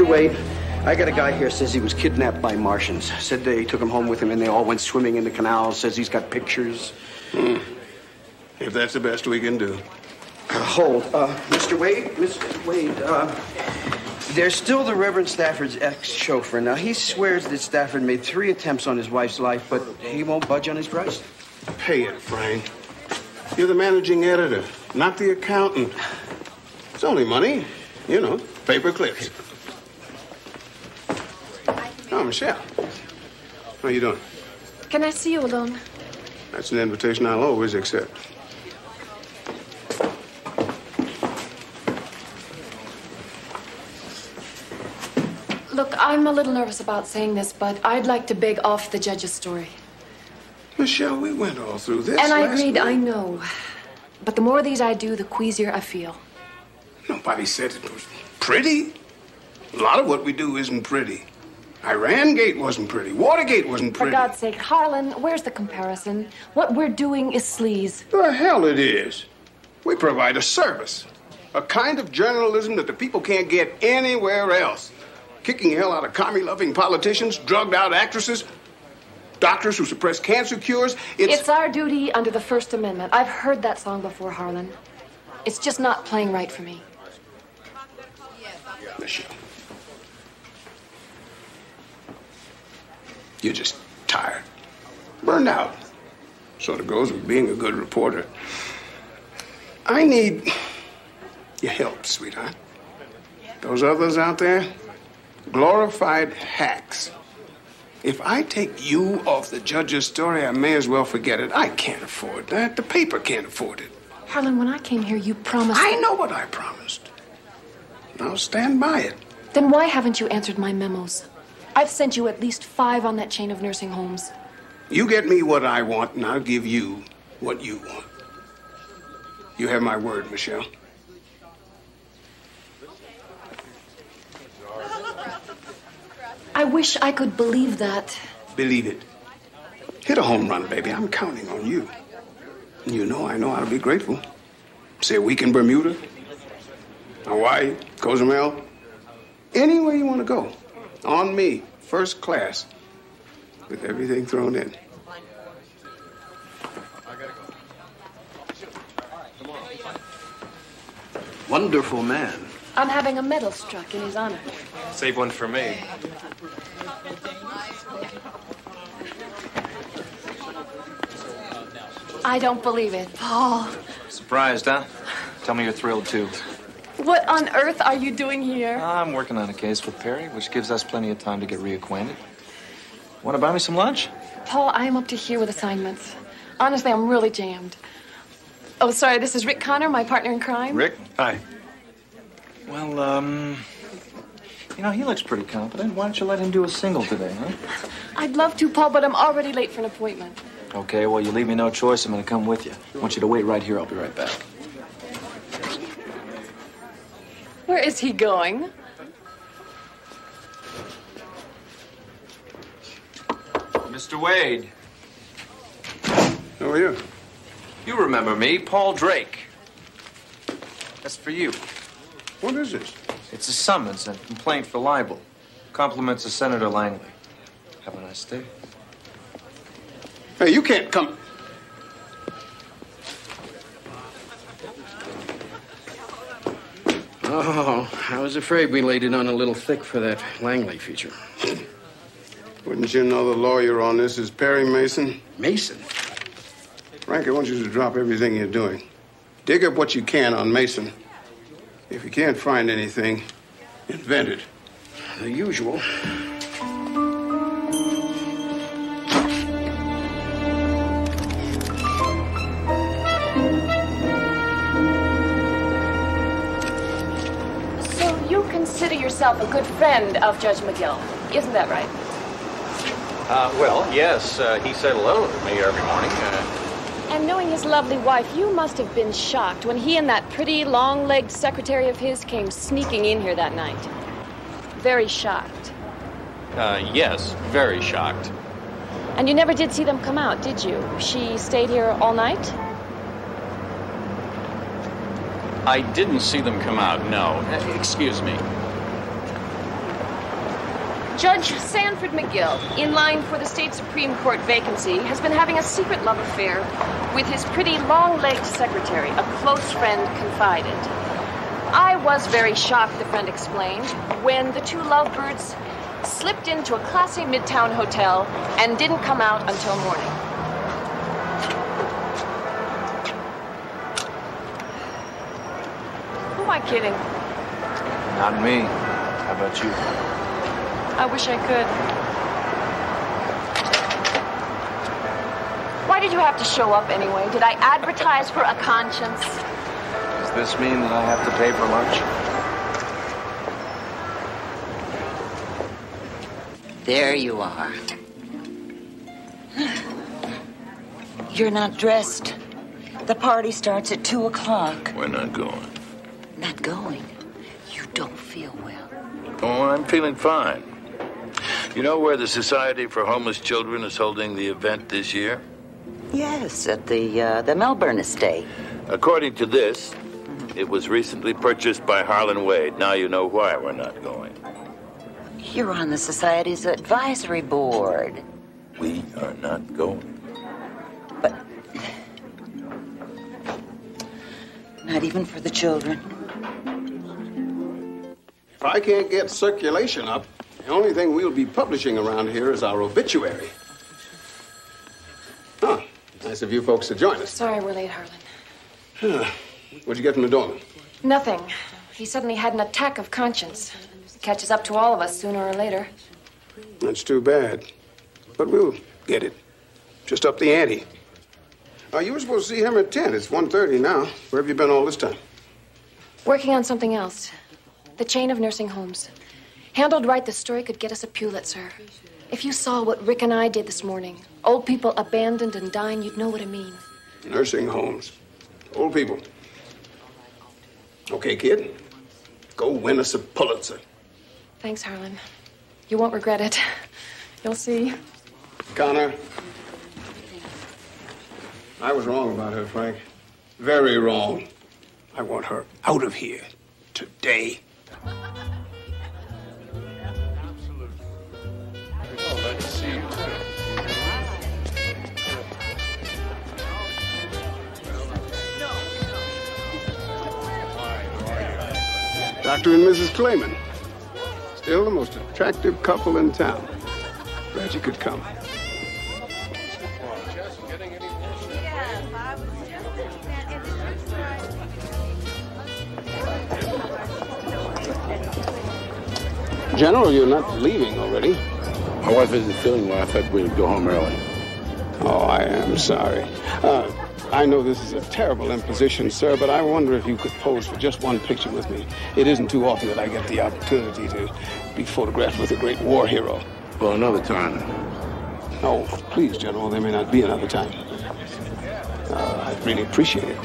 Mr. Wade, I got a guy here says he was kidnapped by Martians. Said they took him home with him and they all went swimming in the canal. Says he's got pictures. If that's the best we can do. Uh, hold. Uh, Mr. Wade, Mr. Wade, uh, there's still the Reverend Stafford's ex-chauffeur. Now, he swears that Stafford made three attempts on his wife's life, but he won't budge on his price. Pay it, Frank. You're the managing editor, not the accountant. It's only money, you know, paper clips. Oh, Michelle. How are you doing? Can I see you alone? That's an invitation I'll always accept. Look, I'm a little nervous about saying this, but I'd like to beg off the judge's story. Michelle, we went all through this. and I agreed, week. I know. But the more of these I do, the queasier I feel. Nobody said it was pretty. A lot of what we do isn't pretty. Irangate wasn't pretty. Watergate wasn't pretty. For. God's sake, Harlan, where's the comparison? What we're doing is sleaze. The hell it is. We provide a service, a kind of journalism that the people can't get anywhere else. Kicking hell out of commie loving politicians, drugged out actresses, doctors who suppress cancer cures. It's, It's our duty under the First Amendment. I've heard that song before, Harlan. It's just not playing right for me. Michelle. You're just tired, burned out. Sort of goes with being a good reporter. I need your help, sweetheart. Those others out there, glorified hacks. If I take you off the judge's story, I may as well forget it. I can't afford that. The paper can't afford it. Harlan, when I came here, you promised. I know what I promised. I'll stand by it. Then why haven't you answered my memos? I've sent you at least five on that chain of nursing homes. You get me what I want, and I'll give you what you want. You have my word, Michelle. I wish I could believe that. Believe it. Hit a home run, baby. I'm counting on you. You know I know how to be grateful. Say a week in Bermuda, Hawaii, Cozumel, anywhere you want to go. On me, first class, with everything thrown in. Wonderful man. I'm having a medal struck in his honor. Save one for me. I don't believe it. Paul, Surprised, huh? Tell me you're thrilled too. What on earth are you doing here? I'm working on a case with Perry, which gives us plenty of time to get reacquainted. Want to buy me some lunch? Paul, I am up to here with assignments. Honestly, I'm really jammed. Oh, sorry, this is Rick Connor, my partner in crime. Rick? Hi. Well, um, you know, he looks pretty competent. Why don't you let him do a single today, huh? I'd love to, Paul, but I'm already late for an appointment. Okay, well, you leave me no choice. I'm going to come with you. I want you to wait right here. I'll be right back. Where is he going? Mr. Wade, How are you? you remember me, Paul Drake. That's for you. What is this? It's a summons and complaint for libel. Compliments of Senator Langley. Have a nice day. Hey, you can't come. Oh, I was afraid we laid it on a little thick for that Langley feature. Wouldn't you know the lawyer on this is Perry Mason? Mason? Frank, I want you to drop everything you're doing. Dig up what you can on Mason. If you can't find anything, invent it. The usual. Yourself a good friend of Judge McGill, isn't that right? Uh, well, yes, uh, he said hello to me every morning. Uh, And knowing his lovely wife, you must have been shocked when he and that pretty, long legged secretary of his came sneaking in here that night. Very shocked. uh, yes, very shocked. And you never did see them come out, did you? She stayed here all night? I didn't see them come out, no. Uh, Excuse me. Judge Sanford McGill, in line for the state Supreme Court vacancy, has been having a secret love affair with his pretty long-legged secretary, a close friend confided. I was very shocked, the friend explained, when the two lovebirds slipped into a classy midtown hotel and didn't come out until morning. Who am I kidding? Not me. How about you? I wish I could. Why did you have to show up anyway? Did I advertise for a conscience? Does this mean that I have to pay for lunch? There you are. You're not dressed. The party starts at two o'clock. We're not going. Not going. You don't feel well. Oh, I'm feeling fine. You know where the Society for Homeless Children is holding the event this year? Yes, at the uh, the Melbourne estate. According to this, it was recently purchased by Harlan Wade. Now you know why we're not going. You're on the society's advisory board. We are not going. But not even for the children. If I can't get circulation up, the only thing we'll be publishing around here is our obituary. Huh. Nice of you folks to join us. Sorry we're late, Harlan. What'd you get from the doorman? Nothing. He suddenly had an attack of conscience. It Catches up to all of us sooner or later. That's too bad. But we'll get it. Just up the ante. Uh, you were supposed to see him at 10. It's 1.30 now. Where have you been all this time? Working on something else. The chain of nursing homes. Handled right, the story could get us a Pulitzer. If you saw what Rick and I did this morning, old people abandoned and dying, you'd know what I mean. Nursing homes. Old people. Okay, kid. Go win us a Pulitzer. Thanks, Harlan. You won't regret it. You'll see. Connor. I was wrong about her, Frank. Very wrong. I want her out of here today. Dr. and Mrs. Clayman. Still the most attractive couple in town. Glad you could come. General, you're not leaving already. My wife isn't feeling well. I thought we'd go home early. Oh, I am sorry. Uh, I know this is a terrible imposition, sir, but I wonder if you could pose for just one picture with me. It isn't too often that I get the opportunity to be photographed with a great war hero. Well, another time. Oh, please, General, there may not be another time. Uh, I'd really appreciate it.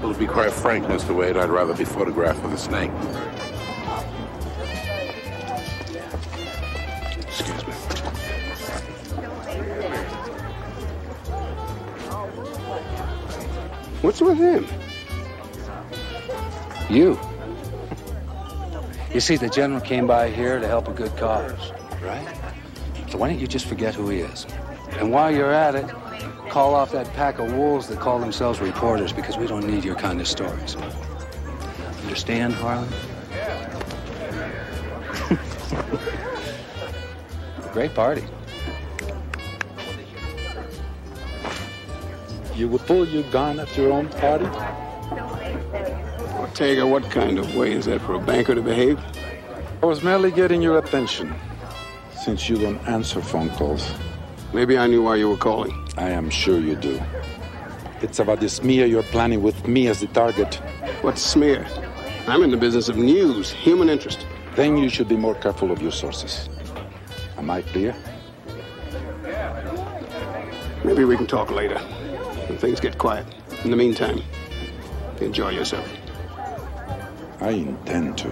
Well, to be quite frank, Mr. Wade, I'd rather be photographed with a snake. What's with him? You. You see, the general came by here to help a good cause, right? So why don't you just forget who he is? And while you're at it, call off that pack of wolves that call themselves reporters because we don't need your kind of stories. Understand, Harlan? Great party. You would pull your gun at your own party? Ortega, what kind of way is that for a banker to behave? I was merely getting your attention, since you don't answer phone calls. Maybe I knew why you were calling. I am sure you do. It's about the smear you're planning with me as the target. What smear? I'm in the business of news, human interest. Then you should be more careful of your sources. Am I clear? Maybe we can talk later when things get quiet. In the meantime, enjoy yourself. I intend to.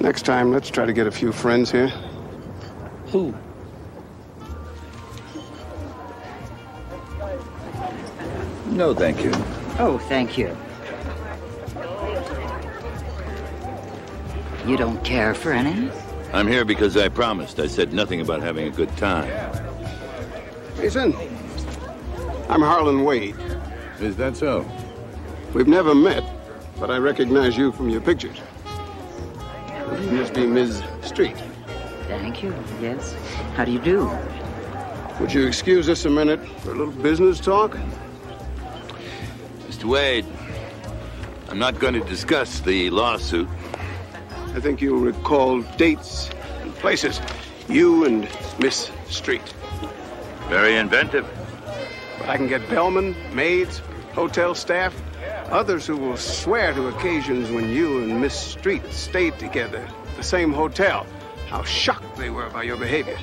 Next time, let's try to get a few friends here. Who? No, thank you. Oh, thank you. You don't care for any? I'm here because I promised. I said nothing about having a good time. Mason, I'm Harlan Wade. Is that so? We've never met, but I recognize you from your pictures. You must be Ms. Street. Thank you. Yes. How do you do? Would you excuse us a minute for a little business talk? Mr. Wade, I'm not going to discuss the lawsuit. I think you'll recall dates and places. You and Miss Street. Very inventive. I can get bellmen, maids, hotel staff, others who will swear to occasions when you and Miss Street stayed together at the same hotel. How shocked they were by your behavior.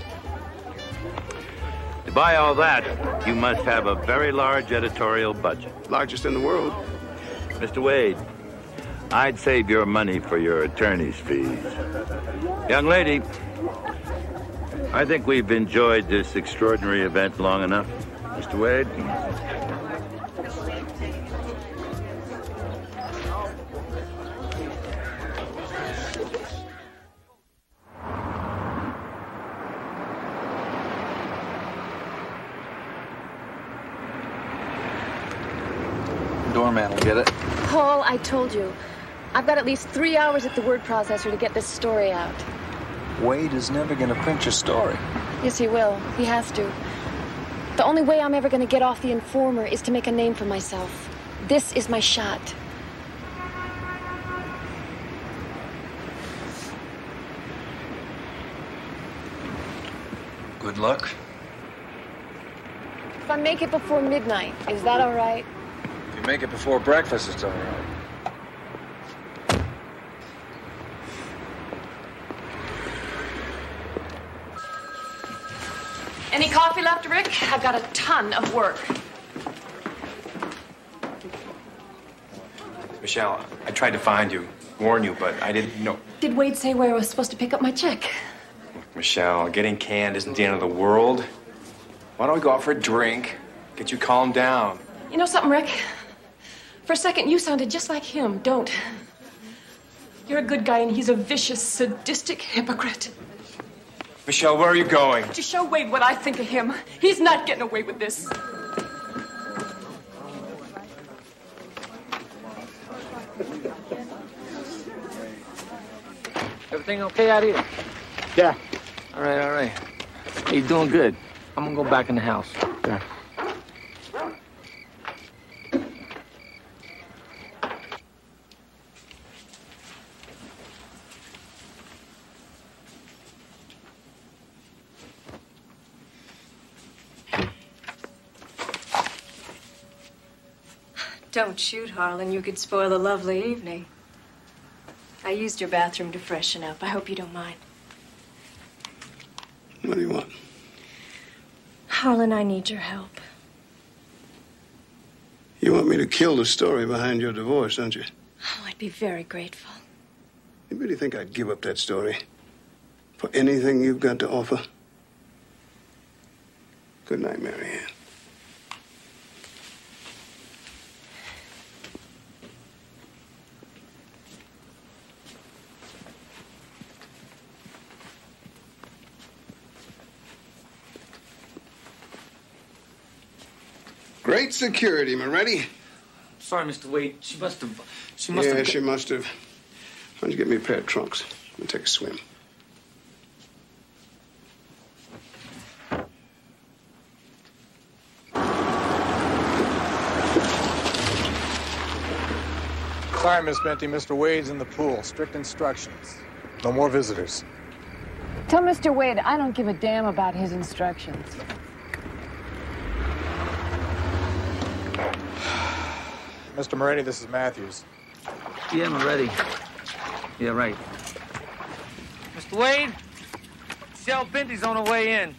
To buy all that, you must have a very large editorial budget. Largest in the world. Mr. Wade, I'd save your money for your attorney's fees. Young lady, I think we've enjoyed this extraordinary event long enough. Mr. Wade? Doorman will get it. Paul, I told you. I've got at least three hours at the word processor to get this story out. Wade is never going to print your story. Yes, he will. He has to. The only way I'm ever going to get off the informer is to make a name for myself. This is my shot. Good luck. If I make it before midnight, is that all right? If you make it before breakfast, it's all right. Any coffee left, Rick? I've got a ton of work. Michelle, I tried to find you, warn you, but I didn't know. Did Wade say where I was supposed to pick up my check? Look, Michelle, getting canned isn't the end of the world. Why don't we go out for a drink, get you calmed down? You know something, Rick? For a second, you sounded just like him. Don't. You're a good guy, and he's a vicious, sadistic hypocrite. Michelle, where are you going? To show Wade what I think of him, he's not getting away with this. Everything okay out here? Yeah. All right, all right. Hey, you doing good. I'm gonna go back in the house. Yeah. Don't shoot, Harlan. You could spoil a lovely evening. I used your bathroom to freshen up. I hope you don't mind. What do you want? Harlan, I need your help. You want me to kill the story behind your divorce, don't you? Oh, I'd be very grateful. You really think I'd give up that story for anything you've got to offer? Good night, Marianne. Great security, Moretti. Sorry, Mr. Wade. She must have. She must yeah, have. she must have. Why don't you get me a pair of trunks? We'll take a swim. Sorry, Miss Benty. Mr. Wade's in the pool. Strict instructions. No more visitors. Tell Mr. Wade I don't give a damn about his instructions. Mr. Moretti, this is Matthews. Yeah, I'm. Yeah, right. Mr. Wade, Shell Bentley's on her way in.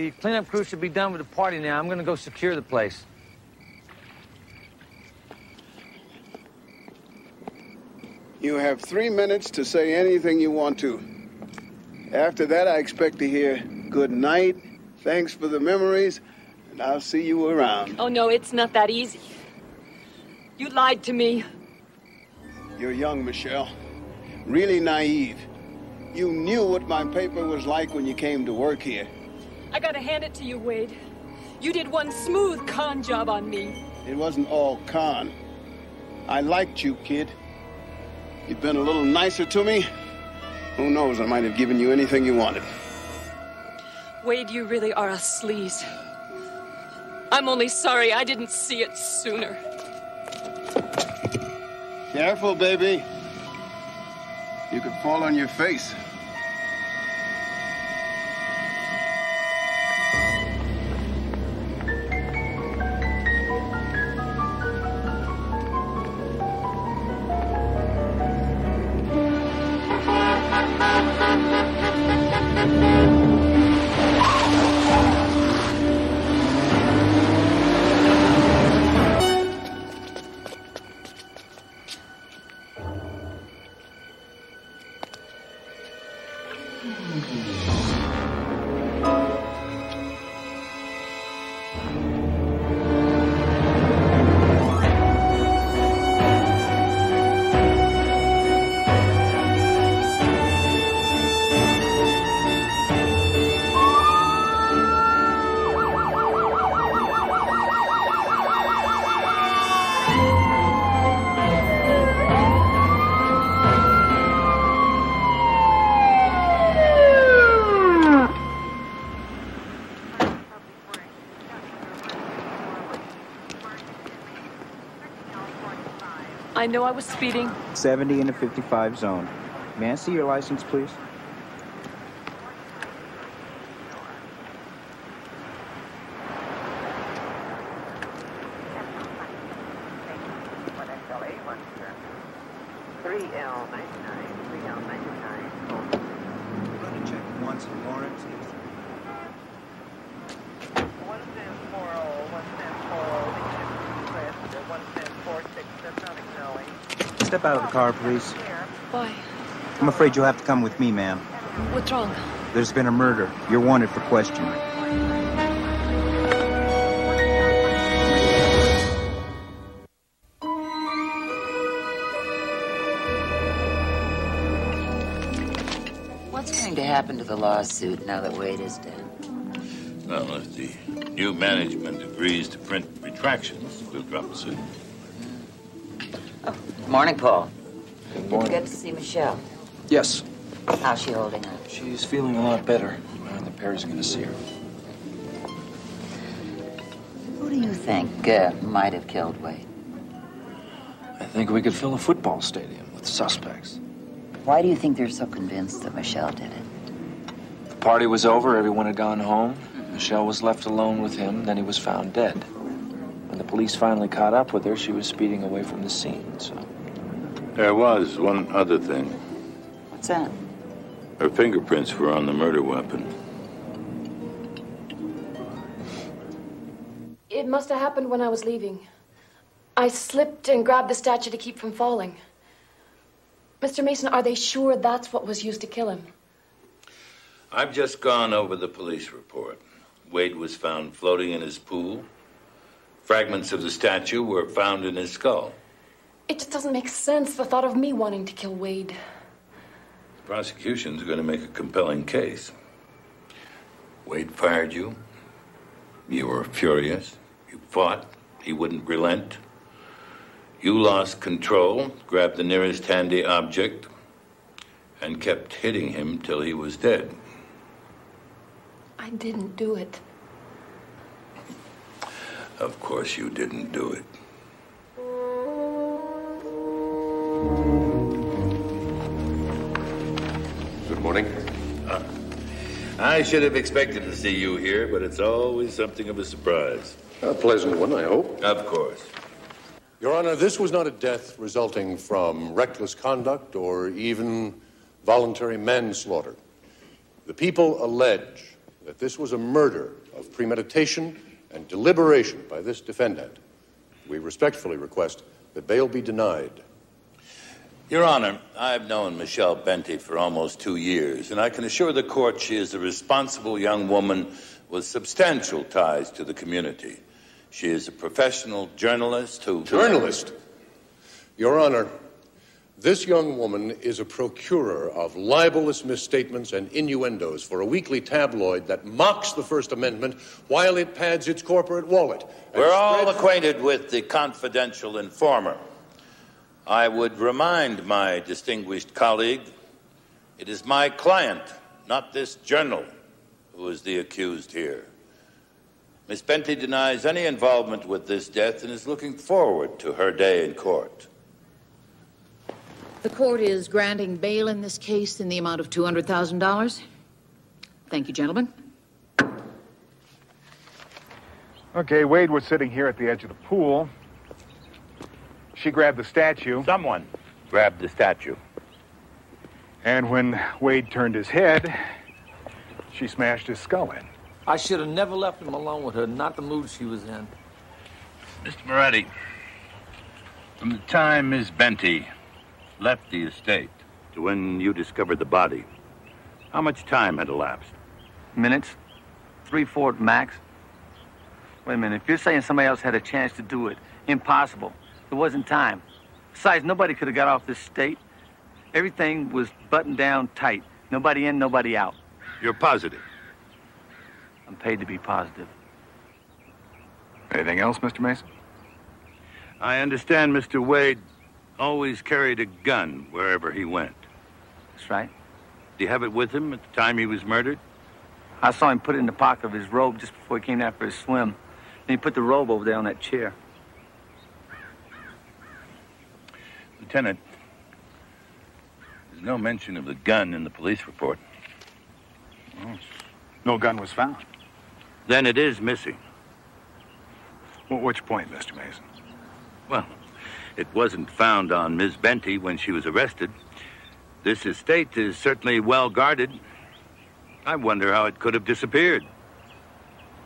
The cleanup crew should be done with the party now. I'm gonna go secure the place. You have three minutes to say anything you want to. After that, I expect to hear good night, thanks for the memories, and I'll see you around. Oh, no, it's not that easy. You lied to me. You're young, Michelle. Really naive. You knew what my paper was like when you came to work here. I gotta hand it to you, Wade. You did one smooth con job on me. It wasn't all con. I liked you, kid. You'd been a little nicer to me. Who knows, I might have given you anything you wanted. Wade, you really are a sleaze. I'm only sorry I didn't see it sooner. Careful, baby. You could fall on your face. Know I was speeding. 70 in a 55 zone. May I see your license, please? Three L ninety nine, three L ninety nine. Let me check once in Lawrence. One stands four oh, one stands four oh, the ship one stands four six, that's not acknowledged. Step out of the car, please. Why? I'm afraid you'll have to come with me, ma'am. What's wrong? There's been a murder. You're wanted for questioning. What's going to happen to the lawsuit now that Wade is dead? Well, if the new management agrees to print retractions, we'll drop the suit. Oh, Morning, Paul. Good Did you get to see Michelle? Yes. How's she holding up? She's feeling a lot better. Well, the Perry's gonna see her. Who do you think uh, might have killed Wade? I think we could fill a football stadium with suspects. Why do you think they're so convinced that Michelle did it? The party was over, everyone had gone home. Michelle was left alone with him, then he was found dead. When the police finally caught up with her, she was speeding away from the scene, so. There was one other thing. What's that? Her fingerprints were on the murder weapon. It must have happened when I was leaving. I slipped and grabbed the statue to keep from falling. Mr. Mason, are they sure that's what was used to kill him? I've just gone over the police report. Wade was found floating in his pool. Fragments of the statue were found in his skull. It just doesn't make sense, the thought of me wanting to kill Wade. The prosecution's going to make a compelling case. Wade fired you. You were furious. You fought. He wouldn't relent. You lost control, grabbed the nearest handy object, and kept hitting him till he was dead. I didn't do it. Of course, you didn't do it. Good morning. Uh, I should have expected to see you here, but it's always something of a surprise. A pleasant one, I hope. Of course. Your Honor, this was not a death resulting from reckless conduct or even voluntary manslaughter. The people allege that this was a murder of premeditation and deliberation by this defendant, we respectfully request that bail be denied. Your Honor, I've known Michelle Benty for almost two years, and I can assure the court she is a responsible young woman with substantial ties to the community. She is a professional journalist who. Journalist? Your Honor, this young woman is a procurer of libelous misstatements and innuendos for a weekly tabloid that mocks the First Amendment while it pads its corporate wallet. We're all acquainted with the confidential informer. I would remind my distinguished colleague it is my client, not this journal, who is the accused here. Miss Benty denies any involvement with this death and is looking forward to her day in court. The court is granting bail in this case in the amount of $200,000. Thank you, gentlemen. Okay, Wade was sitting here at the edge of the pool. She grabbed the statue. Someone grabbed the statue. And when Wade turned his head, she smashed his skull in. I should have never left him alone with her, not the mood she was in. Mr. Moretti, from the time Miss Benty left the estate to when you discovered the body, how much time had elapsed? Minutes? Three, four max? Wait a minute. If you're saying somebody else had a chance to do it, impossible. There wasn't time. Besides, nobody could have got off this state. Everything was buttoned down tight. Nobody in, nobody out. You're positive? I'm paid to be positive. Anything else, Mr. Mason? I understand Mr. Wade always carried a gun wherever he went. That's right. Did he have it with him at the time he was murdered? I saw him put it in the pocket of his robe just before he came down for his swim. Then he put the robe over there on that chair. Lieutenant, there's no mention of the gun in the police report. No gun was found. Then it is missing. Well, which point, Mr. Mason? Well, it wasn't found on Miss Benty when she was arrested. This estate is certainly well guarded. I wonder how it could have disappeared.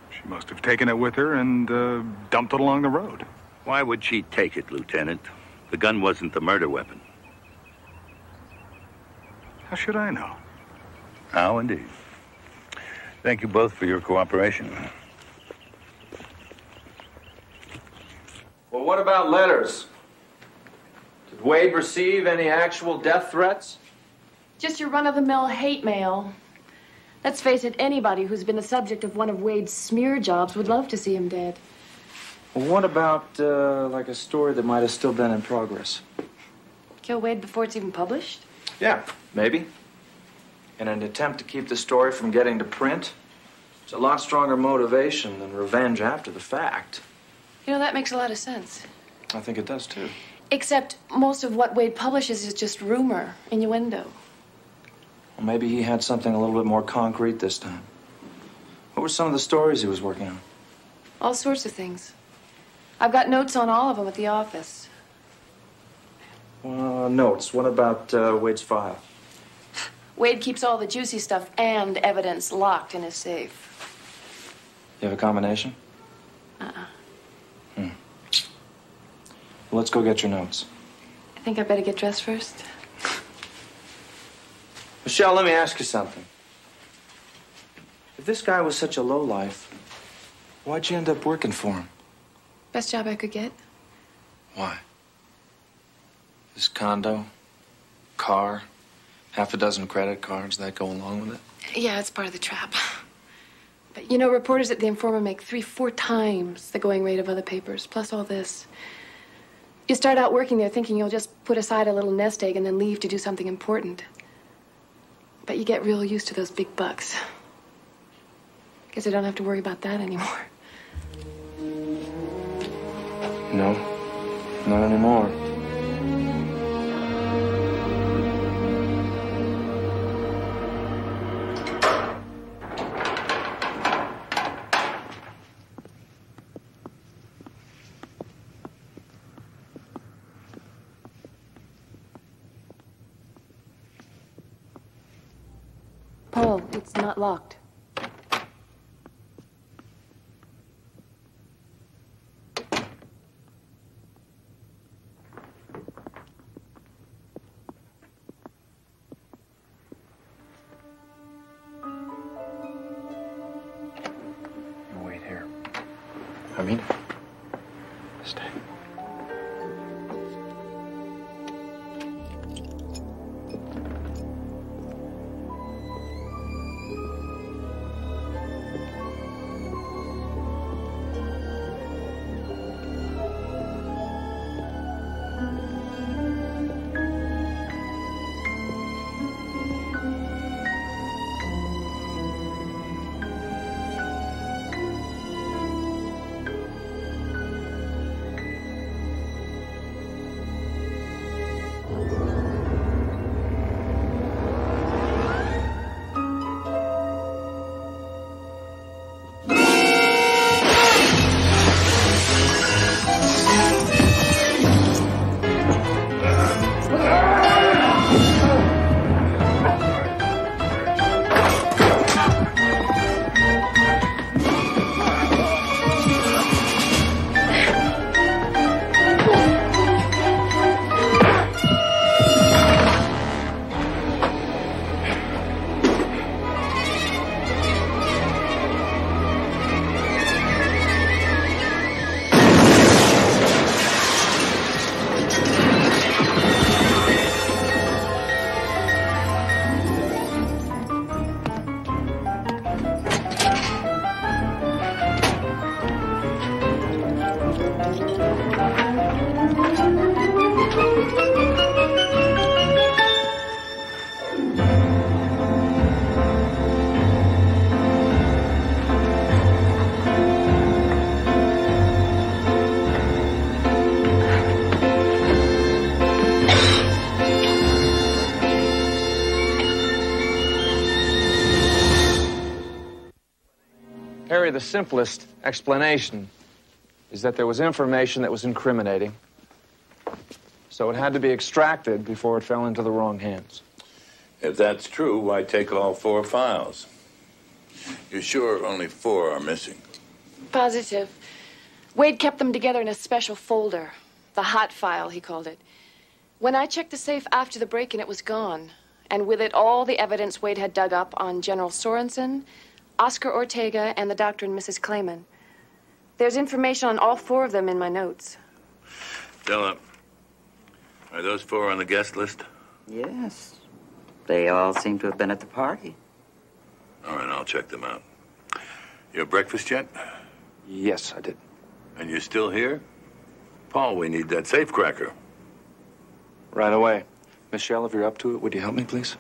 She must have taken it with her and uh, dumped it along the road. Why would she take it, Lieutenant? The gun wasn't the murder weapon. How should I know? How indeed. Thank you both for your cooperation. Well, what about letters? Did Wade receive any actual death threats? Just your run of the mill hate mail. Let's face it, anybody who's been the subject of one of Wade's smear jobs would love to see him dead. Well, what about, uh, like a story that might have still been in progress? Kill Wade before it's even published? Yeah, maybe. In an attempt to keep the story from getting to print. It's a lot stronger motivation than revenge after the fact. You know, that makes a lot of sense. I think it does too. Except most of what Wade publishes is just rumor, innuendo. Well, maybe he had something a little bit more concrete this time. What were some of the stories he was working on? All sorts of things. I've got notes on all of them at the office. Uh, notes. What about uh, Wade's file? Wade keeps all the juicy stuff and evidence locked in his safe. You have a combination? Uh-uh. Well, let's go get your notes. I think I better get dressed first. Michelle, let me ask you something. If this guy was such a lowlife, why'd you end up working for him? Best job I could get. Why? This condo, car, half a dozen credit cards that go along with it. Yeah, it's part of the trap. But you know, reporters at the Informer make three, four times the going rate of other papers, plus all this. You start out working there thinking you'll just put aside a little nest egg and then leave to do something important. But you get real used to those big bucks. Guess I don't have to worry about that anymore. No, not anymore. Paul, it's not locked. The simplest explanation is that there was information that was incriminating. So it had to be extracted before it fell into the wrong hands. If that's true, why take all four files? You're sure only four are missing? Positive. Wade kept them together in a special folder. The hot file, he called it. When I checked the safe after the break in, it was gone. And with it, all the evidence Wade had dug up on General Sorensen, Oscar Ortega, and the doctor and Mrs. Clayman. There's information on all four of them in my notes. Philip, are those four on the guest list? Yes. They all seem to have been at the party. All right, I'll check them out. Your breakfast yet? Yes, I did. And you're still here? Paul, we need that safe cracker. Right away. Michelle, if you're up to it, would you help me, please?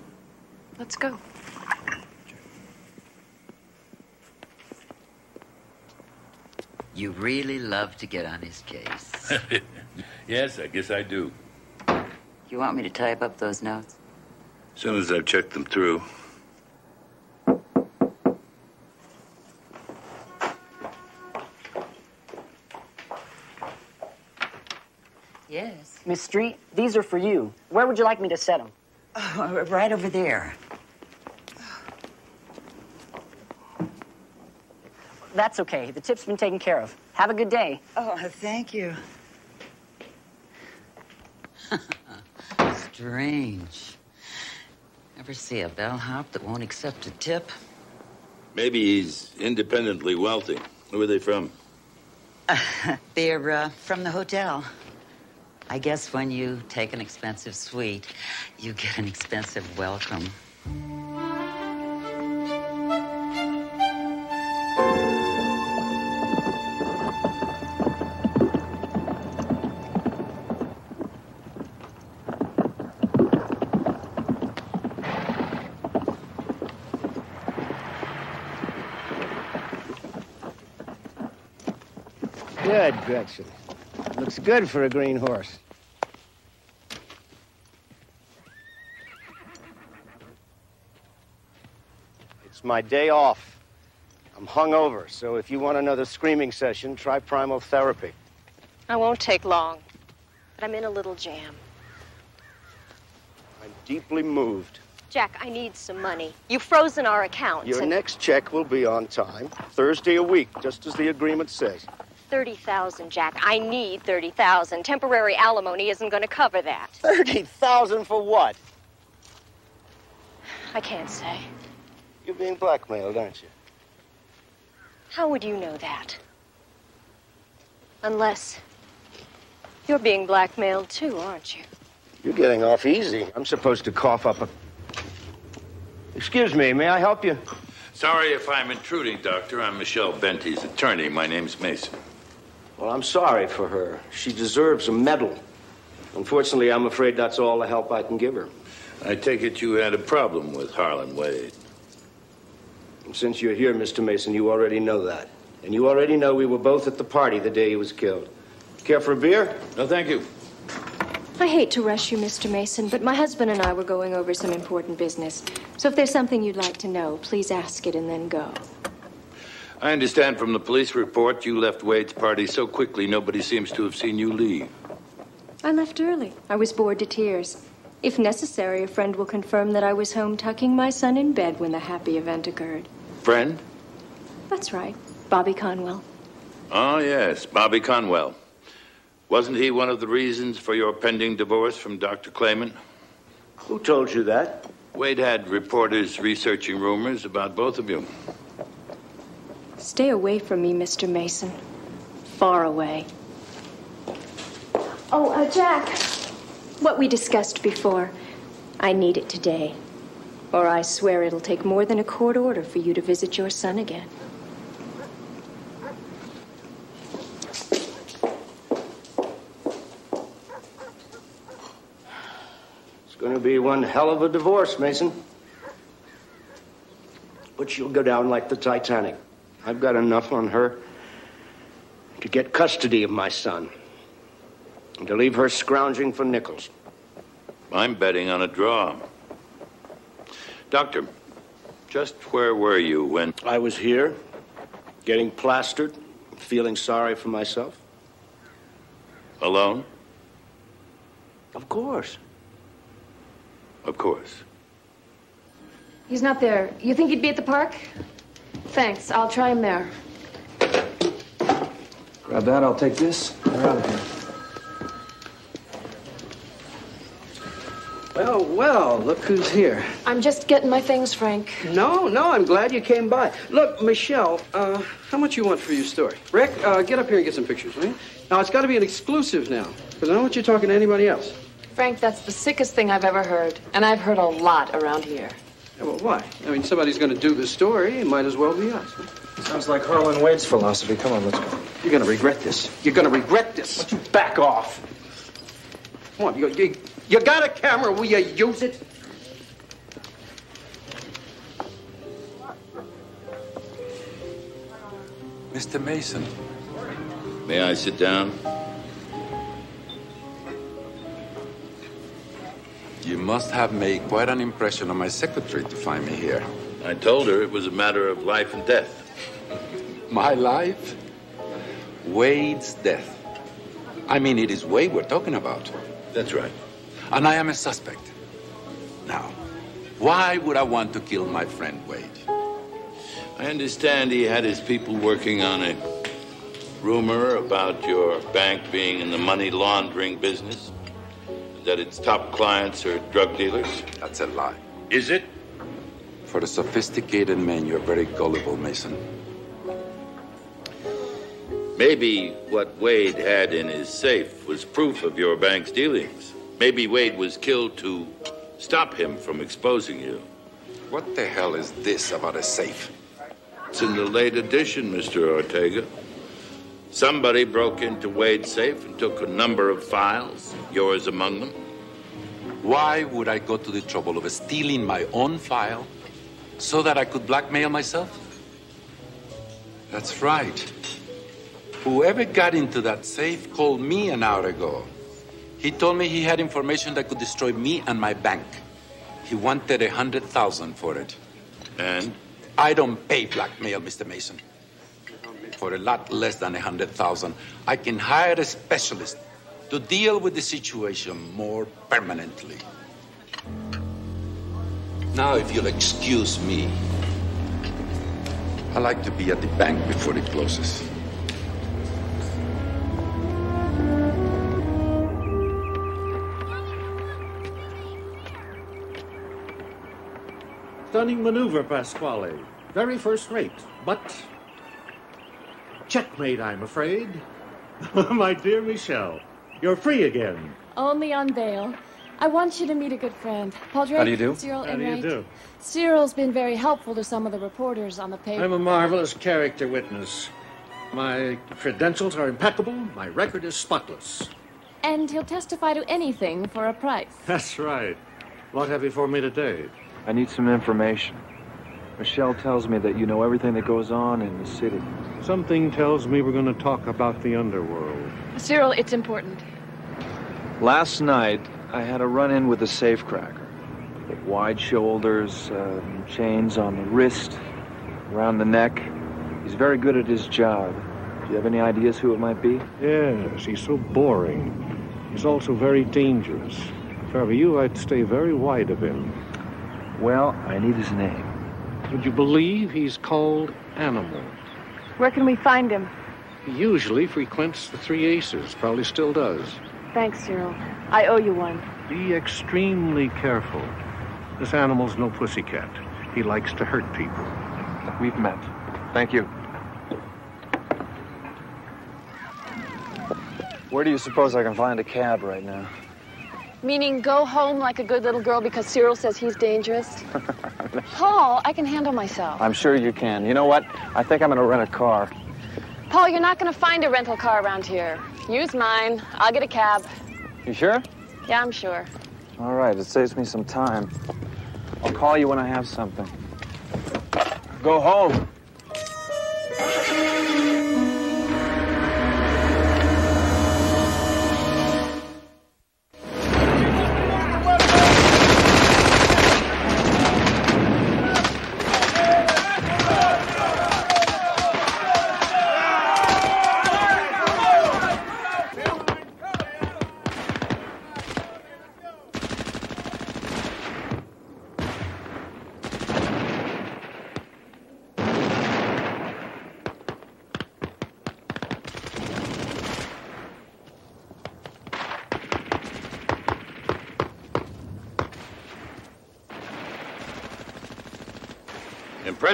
Let's go. You really love to get on his case. yes, I guess I do. You want me to type up those notes? As soon as I've checked them through. Yes. Miss Street, these are for you. Where would you like me to set them? Oh, right over there. That's okay. The tip's been taken care of. Have a good day. Oh, thank you. Strange. Ever see a bellhop that won't accept a tip? Maybe he's independently wealthy. Who are they from? They're uh, from the hotel. I guess when you take an expensive suite, you get an expensive welcome. Gretchen. Looks good for a green horse. It's my day off. I'm hungover, so if you want another screaming session, try primal therapy. I won't take long, but I'm in a little jam. I'm deeply moved. Jack, I need some money. You've frozen our accounts. Your next check will be on time, Thursday a week, just as the agreement says. 30,000, Jack. I need 30,000. Temporary alimony isn't going to cover that. 30,000 for what? I can't say. You're being blackmailed, aren't you? How would you know that? Unless you're being blackmailed too, aren't you? You're getting off easy. I'm supposed to cough up a. Excuse me, may I help you? Sorry if I'm intruding, Doctor. I'm Michelle Benty's attorney. My name's Mason. Well, I'm sorry for her. She deserves a medal. Unfortunately, I'm afraid that's all the help I can give her. I take it you had a problem with Harlan Wade. And since you're here, Mr. Mason, you already know that. And you already know we were both at the party the day he was killed. Care for a beer? No, thank you. I hate to rush you, Mr. Mason, but my husband and I were going over some important business. So if there's something you'd like to know, please ask it and then go. I understand from the police report you left Wade's party so quickly nobody seems to have seen you leave. I left early. I was bored to tears. If necessary, a friend will confirm that I was home tucking my son in bed when the happy event occurred. Friend? That's right, Bobby Conwell. Oh, yes, Bobby Conwell. Wasn't he one of the reasons for your pending divorce from Dr. Clayman? Who told you that? Wade had reporters researching rumors about both of you. Stay away from me, Mr. Mason. Far away. Oh, uh, Jack. What we discussed before. I need it today. Or I swear it'll take more than a court order for you to visit your son again. It's going to be one hell of a divorce, Mason. But you'll go down like the Titanic. I've got enough on her to get custody of my son and to leave her scrounging for nickels. I'm betting on a draw. Doctor, just where were you when. I was here, getting plastered, feeling sorry for myself. Alone? Of course. Of course. He's not there. You think he'd be at the park? Thanks. I'll try him there. Grab that, I'll take this. We're out of here. Well, well, look who's here. I'm just getting my things, Frank. No, no, I'm glad you came by. Look, Michelle, uh, how much you want for your story? Rick, uh, get up here and get some pictures, will you? Now, it's got to be an exclusive now, because I don't want you talking to anybody else. Frank, that's the sickest thing I've ever heard. And I've heard a lot around here. Yeah, well, why? I mean, somebody's going to do the story. It might as well be us. Sounds like Harlan Wade's philosophy. Come on, let's go. You're going to regret this. You're going to regret this. Why don't you back off? Come on, you, you, you got a camera. Will you use it? Mr. Mason. May I sit down? You must have made quite an impression on my secretary to find me here. I told her it was a matter of life and death. My life? Wade's death. I mean, it is Wade we're talking about. That's right. And I am a suspect. Now, why would I want to kill my friend Wade? I understand he had his people working on a rumor about your bank being in the money laundering business, that its top clients are drug dealers. That's a lie. Is it? For the sophisticated man, you're very gullible, Mason. Maybe what Wade had in his safe was proof of your bank's dealings. Maybe Wade was killed to stop him from exposing you. What the hell is this about a safe? It's in the late edition, Mr. Ortega. Somebody broke into Wade's safe and took a number of files, yours among them. Why would I go to the trouble of stealing my own file so that I could blackmail myself? That's right. Whoever got into that safe called me an hour ago. He told me he had information that could destroy me and my bank. He wanted a hundred thousand for it. And? I don't pay blackmail, Mr. Mason. For a lot less than a hundred thousand, I can hire a specialist to deal with the situation more permanently. Now, if you'll excuse me, I like to be at the bank before it closes. Stunning maneuver, Pasquale. Very first rate, but checkmate, I'm afraid. My dear Michelle, you're free again. Only on bail. I want you to meet a good friend. Paul Drake, How do you do? Cyril How do you do? Cyril's been very helpful to some of the reporters on the paper. I'm a marvelous character witness. My credentials are impeccable. My record is spotless. And he'll testify to anything for a price. That's right. What have you for me today? I need some information. Michelle tells me that you know everything that goes on in the city. Something tells me we're going to talk about the underworld. Cyril, it's important. Last night, I had a run in with a safecracker. Wide shoulders, um, chains on the wrist, around the neck. He's very good at his job. Do you have any ideas who it might be? Yes, he's so boring. He's also very dangerous. If I were you, I'd stay very wide of him. Well, I need his name. Would you believe he's called Animal? Where can we find him? He usually frequents the Three Aces, probably still does. Thanks, Cyril. I owe you one. Be extremely careful. This animal's no pussycat. He likes to hurt people. We've met. Thank you. Where do you suppose I can find a cab right now? Meaning go home like a good little girl because Cyril says he's dangerous? Paul, I can handle myself. I'm sure you can. You know what? I think I'm going to rent a car. Paul, you're not going to find a rental car around here. Use mine. I'll get a cab. You sure? Yeah, I'm sure. All right, it saves me some time. I'll call you when I have something. Go home.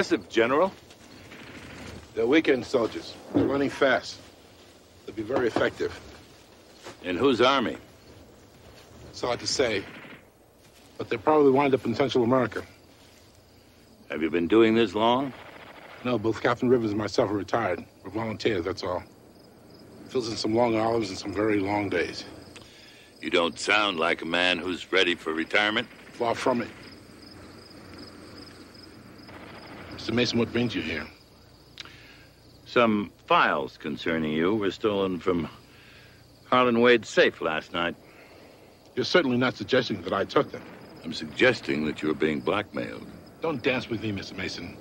Impressive, General. They're weekend soldiers. They're running fast. They'll be very effective. In whose army? It's hard to say. But they'll probably wind up in Central America. Have you been doing this long? No, both Captain Rivers and myself are retired. We're volunteers, that's all. Fills in some long hours and some very long days. You don't sound like a man who's ready for retirement. Far from it. Mr. Mason, what brings you here? Some files concerning you were stolen from Harlan Wade's safe last night. You're certainly not suggesting that I took them. I'm suggesting that you're being blackmailed. Don't dance with me, Mr. Mason.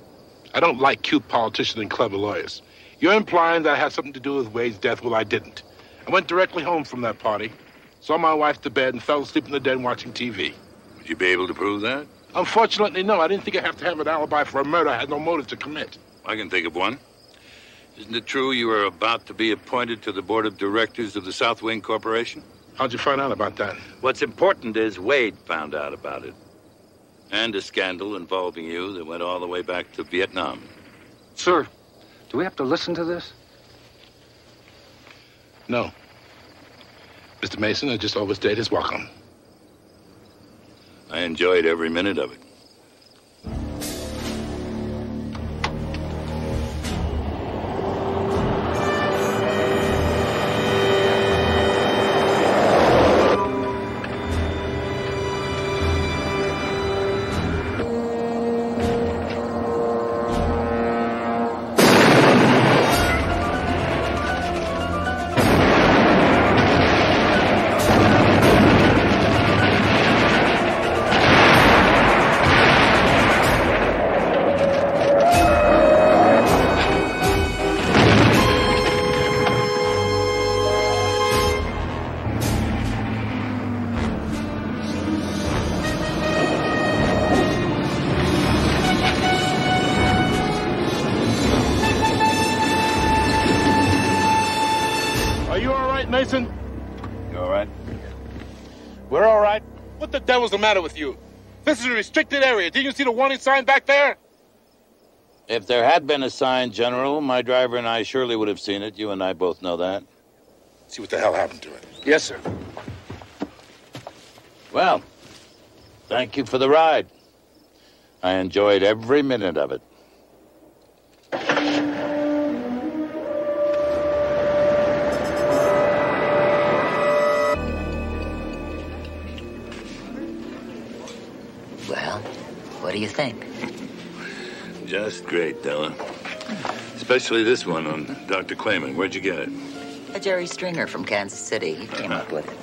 I don't like cute politicians and clever lawyers. You're implying that I had something to do with Wade's death. Well, I didn't. I went directly home from that party, saw my wife to bed, and fell asleep in the den watching TV. Would you be able to prove that? Unfortunately, no. I didn't think I'd have to have an alibi for a murder I had no motive to commit. I can think of one. Isn't it true you were about to be appointed to the board of directors of the South Wing Corporation? How'd you find out about that? What's important is Wade found out about it. And a scandal involving you that went all the way back to Vietnam. Sir, do we have to listen to this? No. Mr. Mason has just overstayed his welcome. I enjoyed every minute of it. What was the matter with you? This is a restricted area. Didn't you see the warning sign back there? If there had been a sign, General, my driver and I surely would have seen it. You and I both know that. See what the hell happened to it. Yes, sir. Well, thank you for the ride. I enjoyed every minute of it. What do you think? Just great, Della. Especially this one on Dr. Clayman. Where'd you get it? A Jerry Stringer from Kansas City. He came up with it.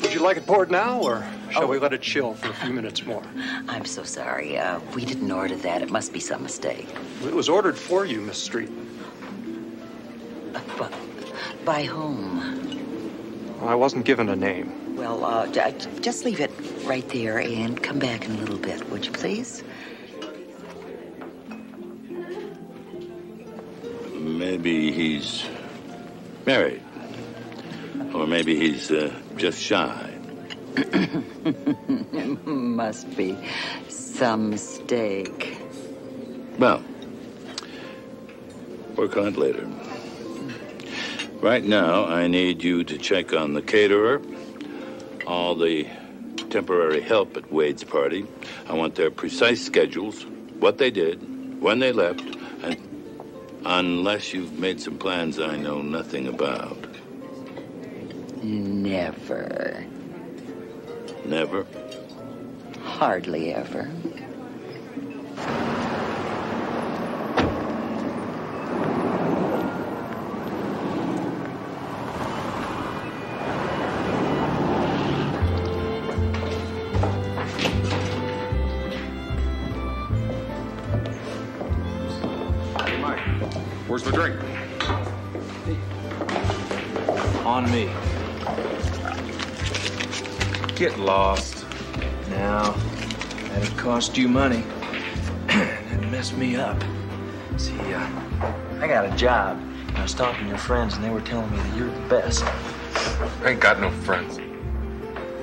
Would you like it poured now, or shall we let it chill for a few minutes more? I'm so sorry. Uh, we didn't order that. It must be some mistake. It was ordered for you, Miss Street. By whom? I wasn't given a name. Well, uh, j- just leave it right there and come back in a little bit, would you please? Maybe he's married. Or maybe he's uh, just shy. Must be some mistake. Well, work on it later. Right now, I need you to check on the caterer, all the temporary help at Wade's party. I want their precise schedules, what they did, when they left, and unless you've made some plans I know nothing about. Never. Never? Hardly ever. Where's the drink? On me. Get lost. Now, that'd cost you money. That'd mess me up. See, uh, I got a job. I was talking to your friends, and they were telling me that you're the best. I ain't got no friends.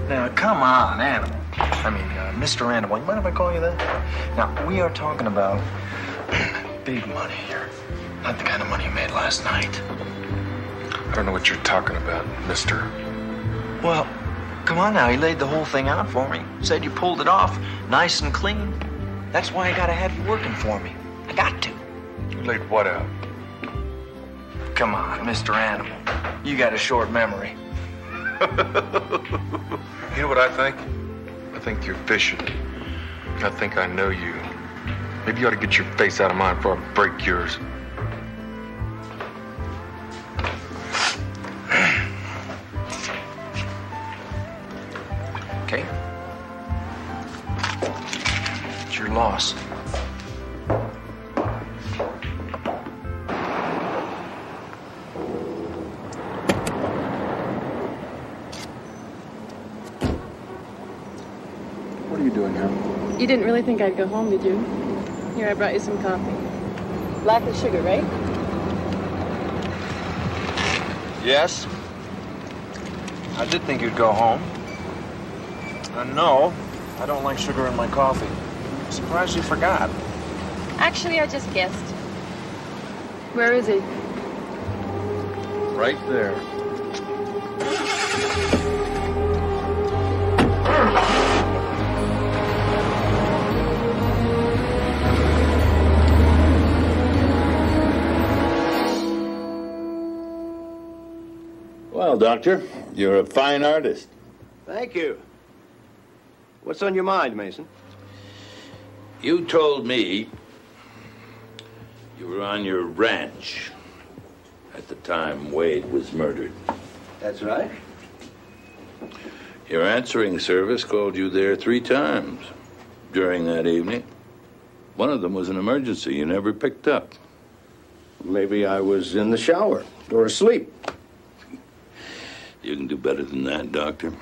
Now, come on, Animal. I mean, uh, Mr. Animal. You mind if I call you that? Now, we are talking about big money here. Not the kind of money you made last night. I don't know what you're talking about, mister. Well, come on now. He laid the whole thing out for me. Said you pulled it off nice and clean. That's why I gotta have you working for me. I got to. You laid what out? Come on, Mr. Animal. You got a short memory. You know what I think? I think you're fishing. I think I know you. Maybe you ought to get your face out of mine before I break yours. Really think I'd go home, did you? Here, I brought you some coffee. Black with sugar, right? Yes? I did think you'd go home. And no, I don't like sugar in my coffee. I'm surprised you forgot. Actually, I just guessed. Where is he? Right there. Well, Doctor, you're a fine artist. Thank you. What's on your mind, Mason? You told me you were on your ranch at the time Wade was murdered. That's right. Your answering service called you there three times during that evening. One of them was an emergency you never picked up. Maybe I was in the shower or asleep. You can do better than that, Doctor.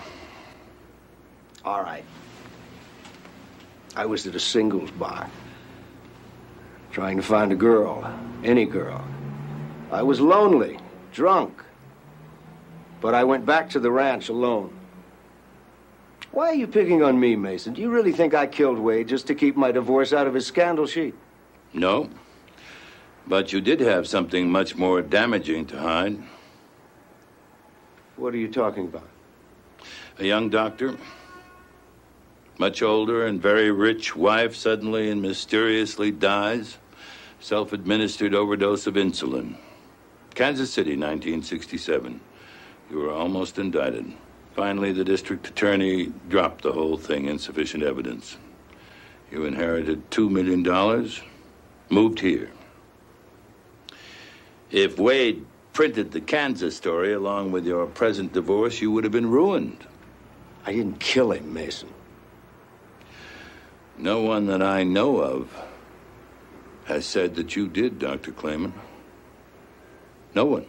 All right. I was at a singles bar, trying to find a girl, any girl. I was lonely, drunk, but I went back to the ranch alone. Why are you picking on me, Mason? Do you really think I killed Wade just to keep my divorce out of his scandal sheet? No. But you did have something much more damaging to hide. What are you talking about? A young doctor, much older and very rich wife suddenly and mysteriously dies. Self administered overdose of insulin. Kansas City, 1967. You were almost indicted. Finally, the district attorney dropped the whole thing, insufficient evidence. You inherited $2 million, moved here. If Wade printed the Kansas story along with your present divorce, you would have been ruined. I didn't kill him, Mason. No one that I know of has said that you did, Dr. Clayman. No one.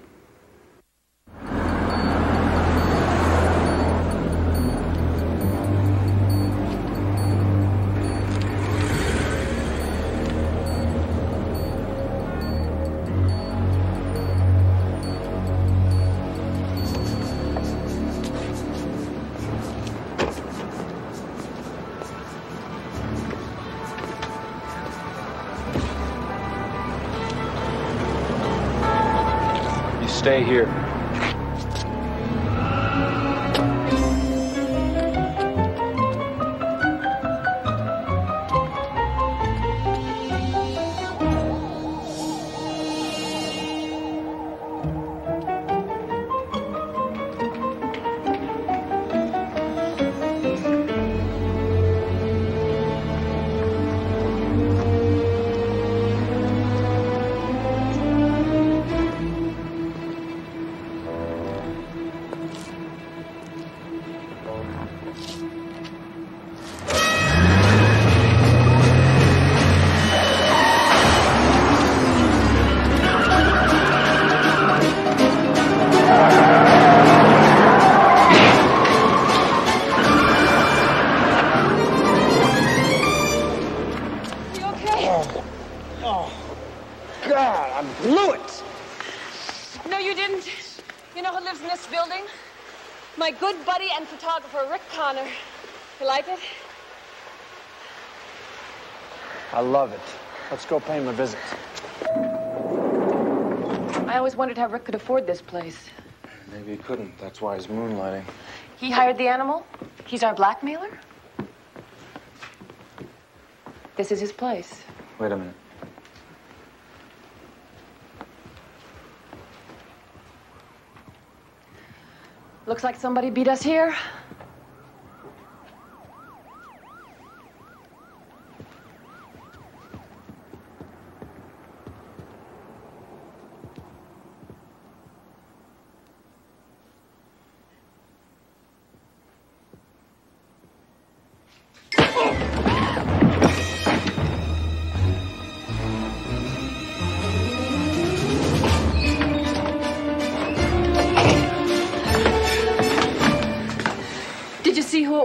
Like it? I love it. Let's go pay him a visit. I always wondered how Rick could afford this place. Maybe he couldn't. That's why he's moonlighting. He hired the animal? He's our blackmailer? This is his place. Wait a minute. Looks like somebody beat us here.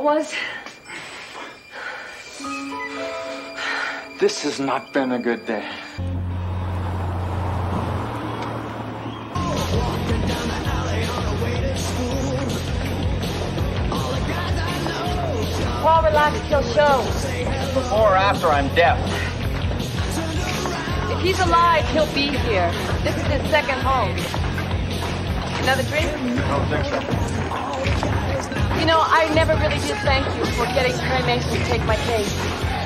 Did you see who it was? This has not been a good day. Paul, he'll show. Before or after I'm deaf. If he's alive, he'll be here. This is his second home. Another drink? I don't think so. You know, I never really did thank you for getting Perry Mason to take my case.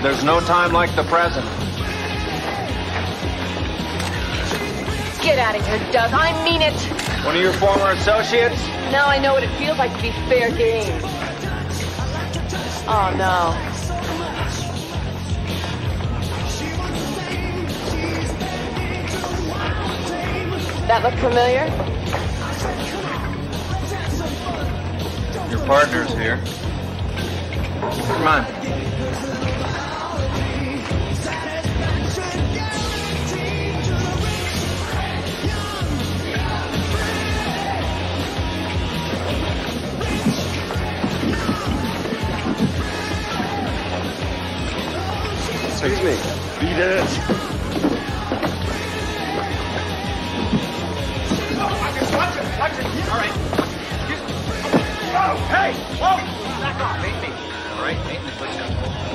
There's no time like the present. Get out of here, Doug. I mean it. One of your former associates? Now I know what it feels like to be fair game. Oh, no. That look familiar? Your partner's here. Come on. Excuse me. Beat it. All right. Hey! Whoa! Back off. Ain't me. All right, ain't me.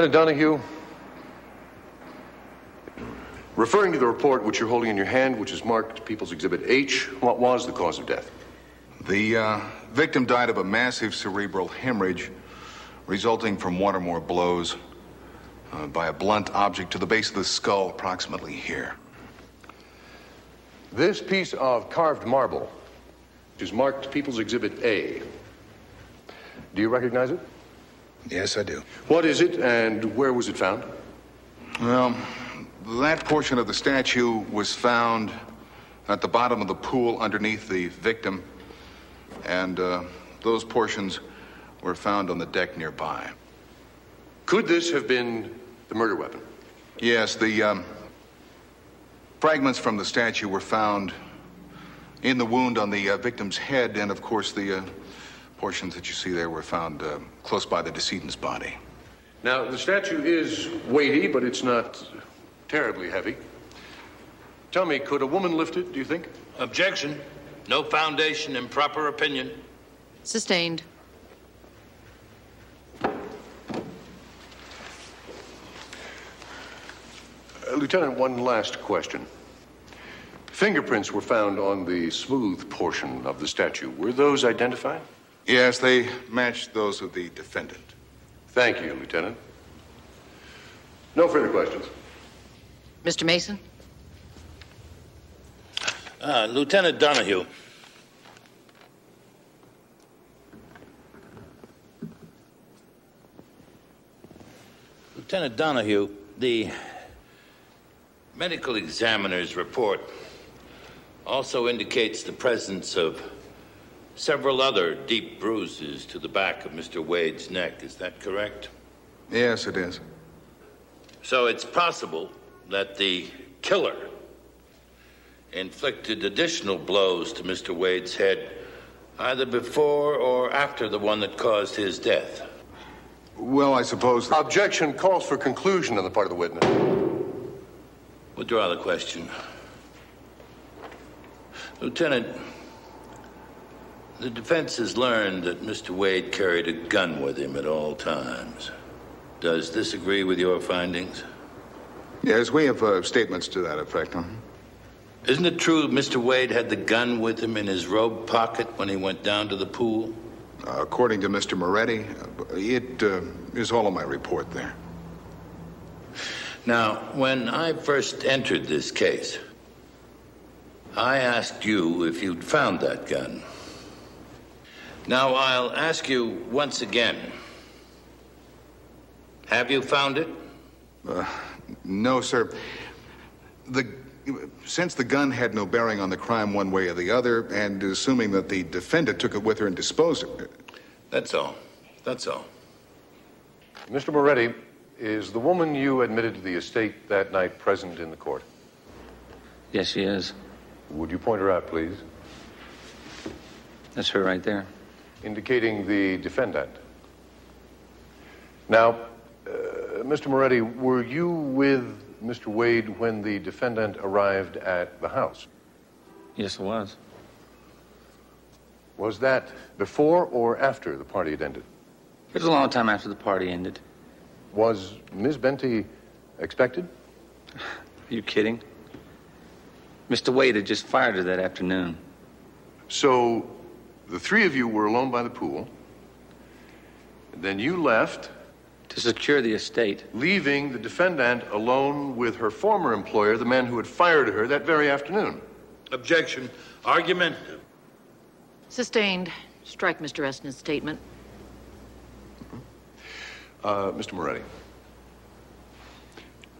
Lieutenant Donahue, referring to the report which you're holding in your hand, which is marked People's Exhibit H, what was the cause of death? The uh, victim died of a massive cerebral hemorrhage resulting from one or more blows uh, by a blunt object to the base of the skull, approximately here. This piece of carved marble which is marked People's Exhibit A. Do you recognize it? Yes, I do. What is it and where was it found? Well, that portion of the statue was found at the bottom of the pool underneath the victim, and uh, those portions were found on the deck nearby. Could this have been the murder weapon? Yes, the um, fragments from the statue were found in the wound on the uh, victim's head, and of course, the uh, portions that you see there were found uh, close by the decedent's body. Now, the statue is weighty, but it's not terribly heavy. Tell me, could a woman lift it, do you think? Objection. No foundation in proper opinion. Sustained. Uh, Lieutenant, one last question. Fingerprints were found on the smooth portion of the statue. Were those identified? Yes, they matched those of the defendant. Thank you, Lieutenant. No further questions. Mr. Mason? Uh, Lieutenant Donahue. Lieutenant Donahue, the medical examiner's report also indicates the presence of several other deep bruises to the back of Mr. Wade's neck. Is that correct? Yes, it is. So it's possible that the killer inflicted additional blows to Mr. Wade's head either before or after the one that caused his death. Well, I suppose. That... Objection calls for conclusion on the part of the witness. Withdraw the question. Lieutenant, the defense has learned that Mr. Wade carried a gun with him at all times. Does this agree with your findings? Yes, we have uh, statements to that effect. Huh? Isn't it true Mr. Wade had the gun with him in his robe pocket when he went down to the pool? Uh, according to Mr. Moretti, uh, it uh, is all in my report there. Now, when I first entered this case, I asked you if you'd found that gun. Now, I'll ask you once again. Have you found it? Uh, no, sir. The, since the gun had no bearing on the crime one way or the other, and assuming that the defendant took it with her and disposed of it. That's all. That's all. Mr. Moretti, is the woman you admitted to the estate that night present in the court? Yes, she is. Would you point her out, please? That's her right there. Indicating the defendant. Now, uh, Mr. Moretti, were you with Mr. Wade when the defendant arrived at the house? Yes, it was. Was that before or after the party had ended? It was a long time after the party ended. Was Miss Benty expected? Are you kidding? Mr. Wade had just fired her that afternoon. So, the three of you were alone by the pool. Then you left. To secure the estate. Leaving the defendant alone with her former employer, the man who had fired her that very afternoon. Objection. Argument. Sustained. Strike Mr. Reston's statement. Uh, Mr. Moretti,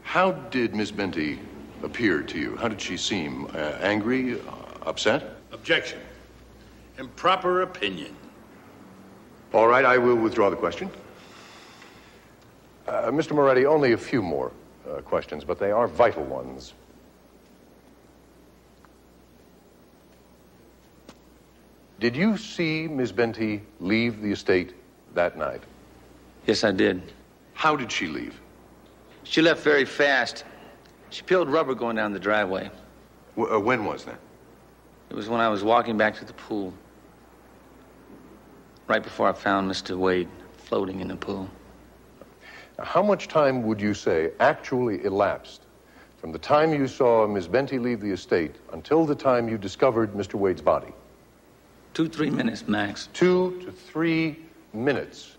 how did Miss Benty appear to you? How did she seem? Uh, angry? Uh, upset? Objection. Improper opinion. All right, I will withdraw the question. Uh, Mr. Moretti, only a few more uh, questions, but they are vital ones. Did you see Miss Benty leave the estate that night? Yes, I did. How did she leave? She left very fast. She peeled rubber going down the driveway. W- uh, when was that? It was when I was walking back to the pool. Right before I found Mr. Wade floating in the pool. Now, how much time would you say actually elapsed from the time you saw Miss Benty leave the estate until the time you discovered Mr. Wade's body? Two, three minutes max. Two to three minutes.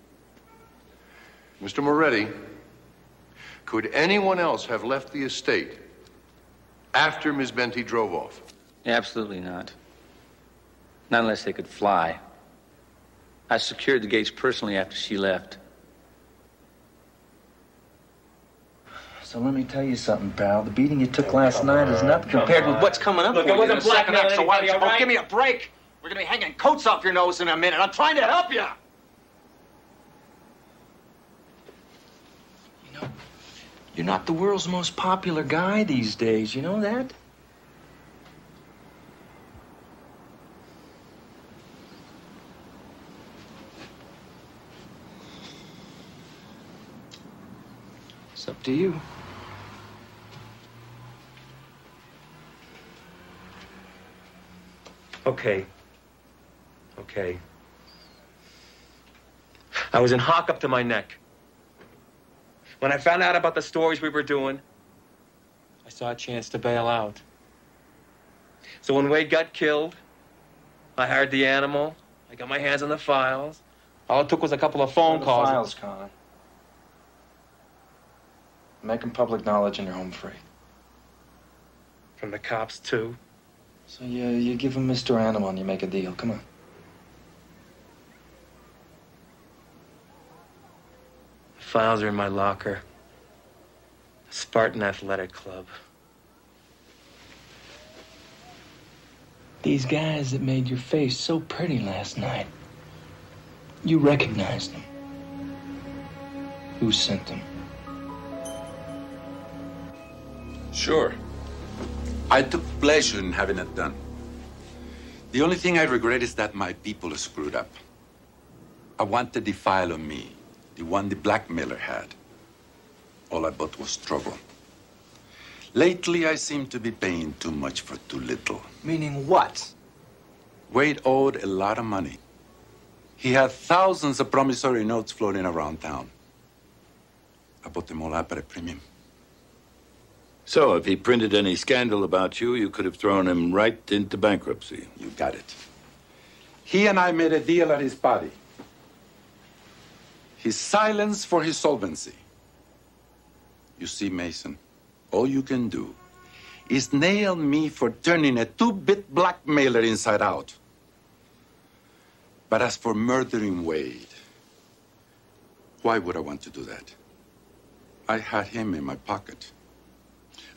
Mr. Moretti, could anyone else have left the estate after Miss Benty drove off? Absolutely not. Not unless they could fly. I secured the gates personally after she left. So let me tell you something, pal. The beating you took last night is nothing compared with what's coming up Look, for I you wasn't in the second blackmailing act, so why don't you anybody, all right? give me a break? We're gonna be hanging coats off your nose in a minute. I'm trying to help you. You know, you're not the world's most popular guy these days. You know that? Up to you. Okay. Okay. I was in hock up to my neck. When I found out about the stories we were doing, I saw a chance to bail out. So when Wade got killed, I hired the animal. I got my hands on the files. All it took was a couple of phone the calls. Files, Connor. Make them public knowledge and you're home free. From the cops, too. So you, you give him Mr. Animal and you make a deal. Come on. The files are in my locker. The Spartan Athletic Club. These guys that made your face so pretty last night, you recognized them. Who sent them? Sure. I took pleasure in having it done. The only thing I regret is that my people are screwed up. I wanted the file on me, the one the blackmailer had. All I bought was trouble. Lately, I seem to be paying too much for too little. Meaning what? Wade owed a lot of money. He had thousands of promissory notes floating around town. I bought them all up at a premium. So, if he printed any scandal about you, you could have thrown him right into bankruptcy. You got it. He and I made a deal at his party. His silence for his solvency. You see, Mason, all you can do is nail me for turning a two bit blackmailer inside out. But as for murdering Wade, why would I want to do that? I had him in my pocket.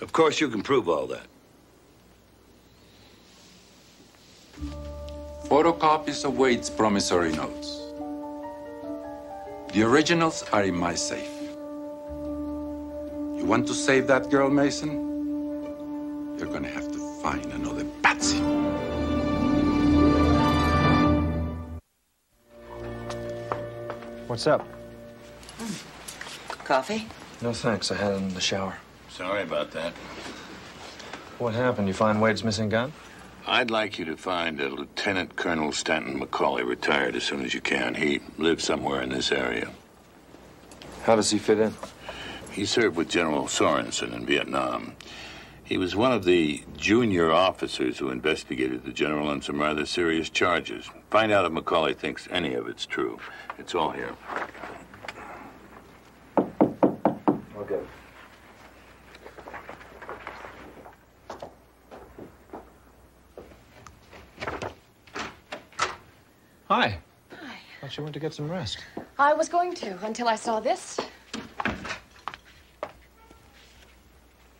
Of course, you can prove all that. Photocopies of Wade's promissory notes. The originals are in my safe. You want to save that girl, Mason? You're gonna have to find another Patsy. What's up? Coffee? No thanks. I had it in the shower. Sorry about that. What happened? You find Wade's missing gun? I'd like you to find a Lieutenant Colonel Stanton McCauley retired as soon as you can. He lives somewhere in this area. How does he fit in? He served with General Sorensen in Vietnam. He was one of the junior officers who investigated the general on some rather serious charges. Find out if McCauley thinks any of it's true. It's all here. Okay. Hi. Hi. Thought you went to get some rest. I was going to until I saw this.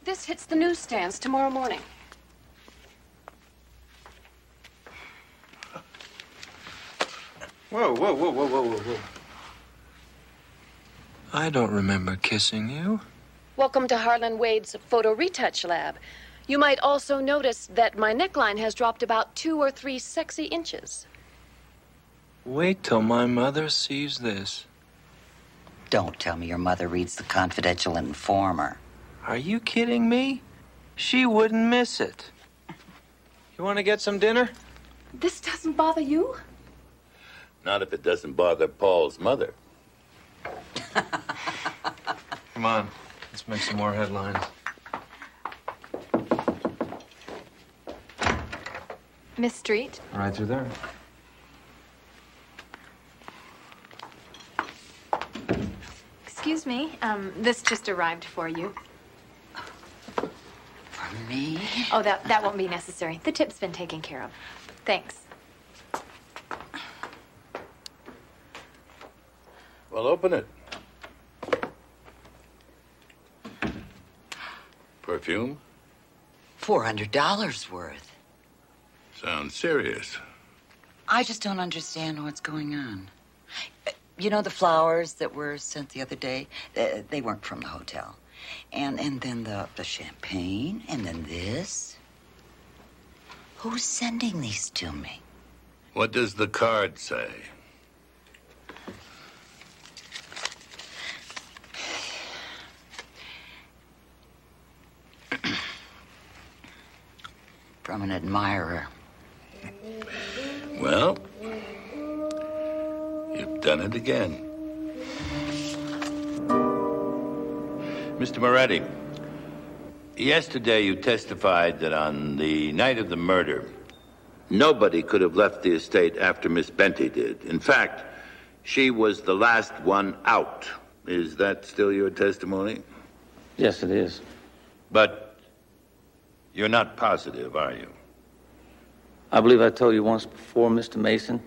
This hits the newsstands tomorrow morning. Whoa, whoa, whoa, whoa, whoa, whoa, whoa. I don't remember kissing you. Welcome to Harlan Wade's photo retouch lab. You might also notice that my neckline has dropped about two or three sexy inches. Wait till my mother sees this. Don't tell me your mother reads the Confidential Informer. Are you kidding me? She wouldn't miss it. You want to get some dinner? This doesn't bother you? Not if it doesn't bother Paul's mother. Come on, let's make some more headlines. Miss Street? Right through there. Excuse me. Um, this just arrived for you. For me? Oh, that, that won't be necessary. The tip's been taken care of. Thanks. Well, open it. Perfume? $400 worth. Sounds serious. I just don't understand what's going on. You know the flowers that were sent the other day? Uh, they weren't from the hotel. And and then the, the champagne, and then this. Who's sending these to me? What does the card say? From an admirer. Well, done it again. Mr. Moretti, yesterday you testified that on the night of the murder, nobody could have left the estate after Miss Benty did. In fact, she was the last one out. Is that still your testimony? Yes, it is. But you're not positive, are you? I believe I told you once before, Mr. Mason.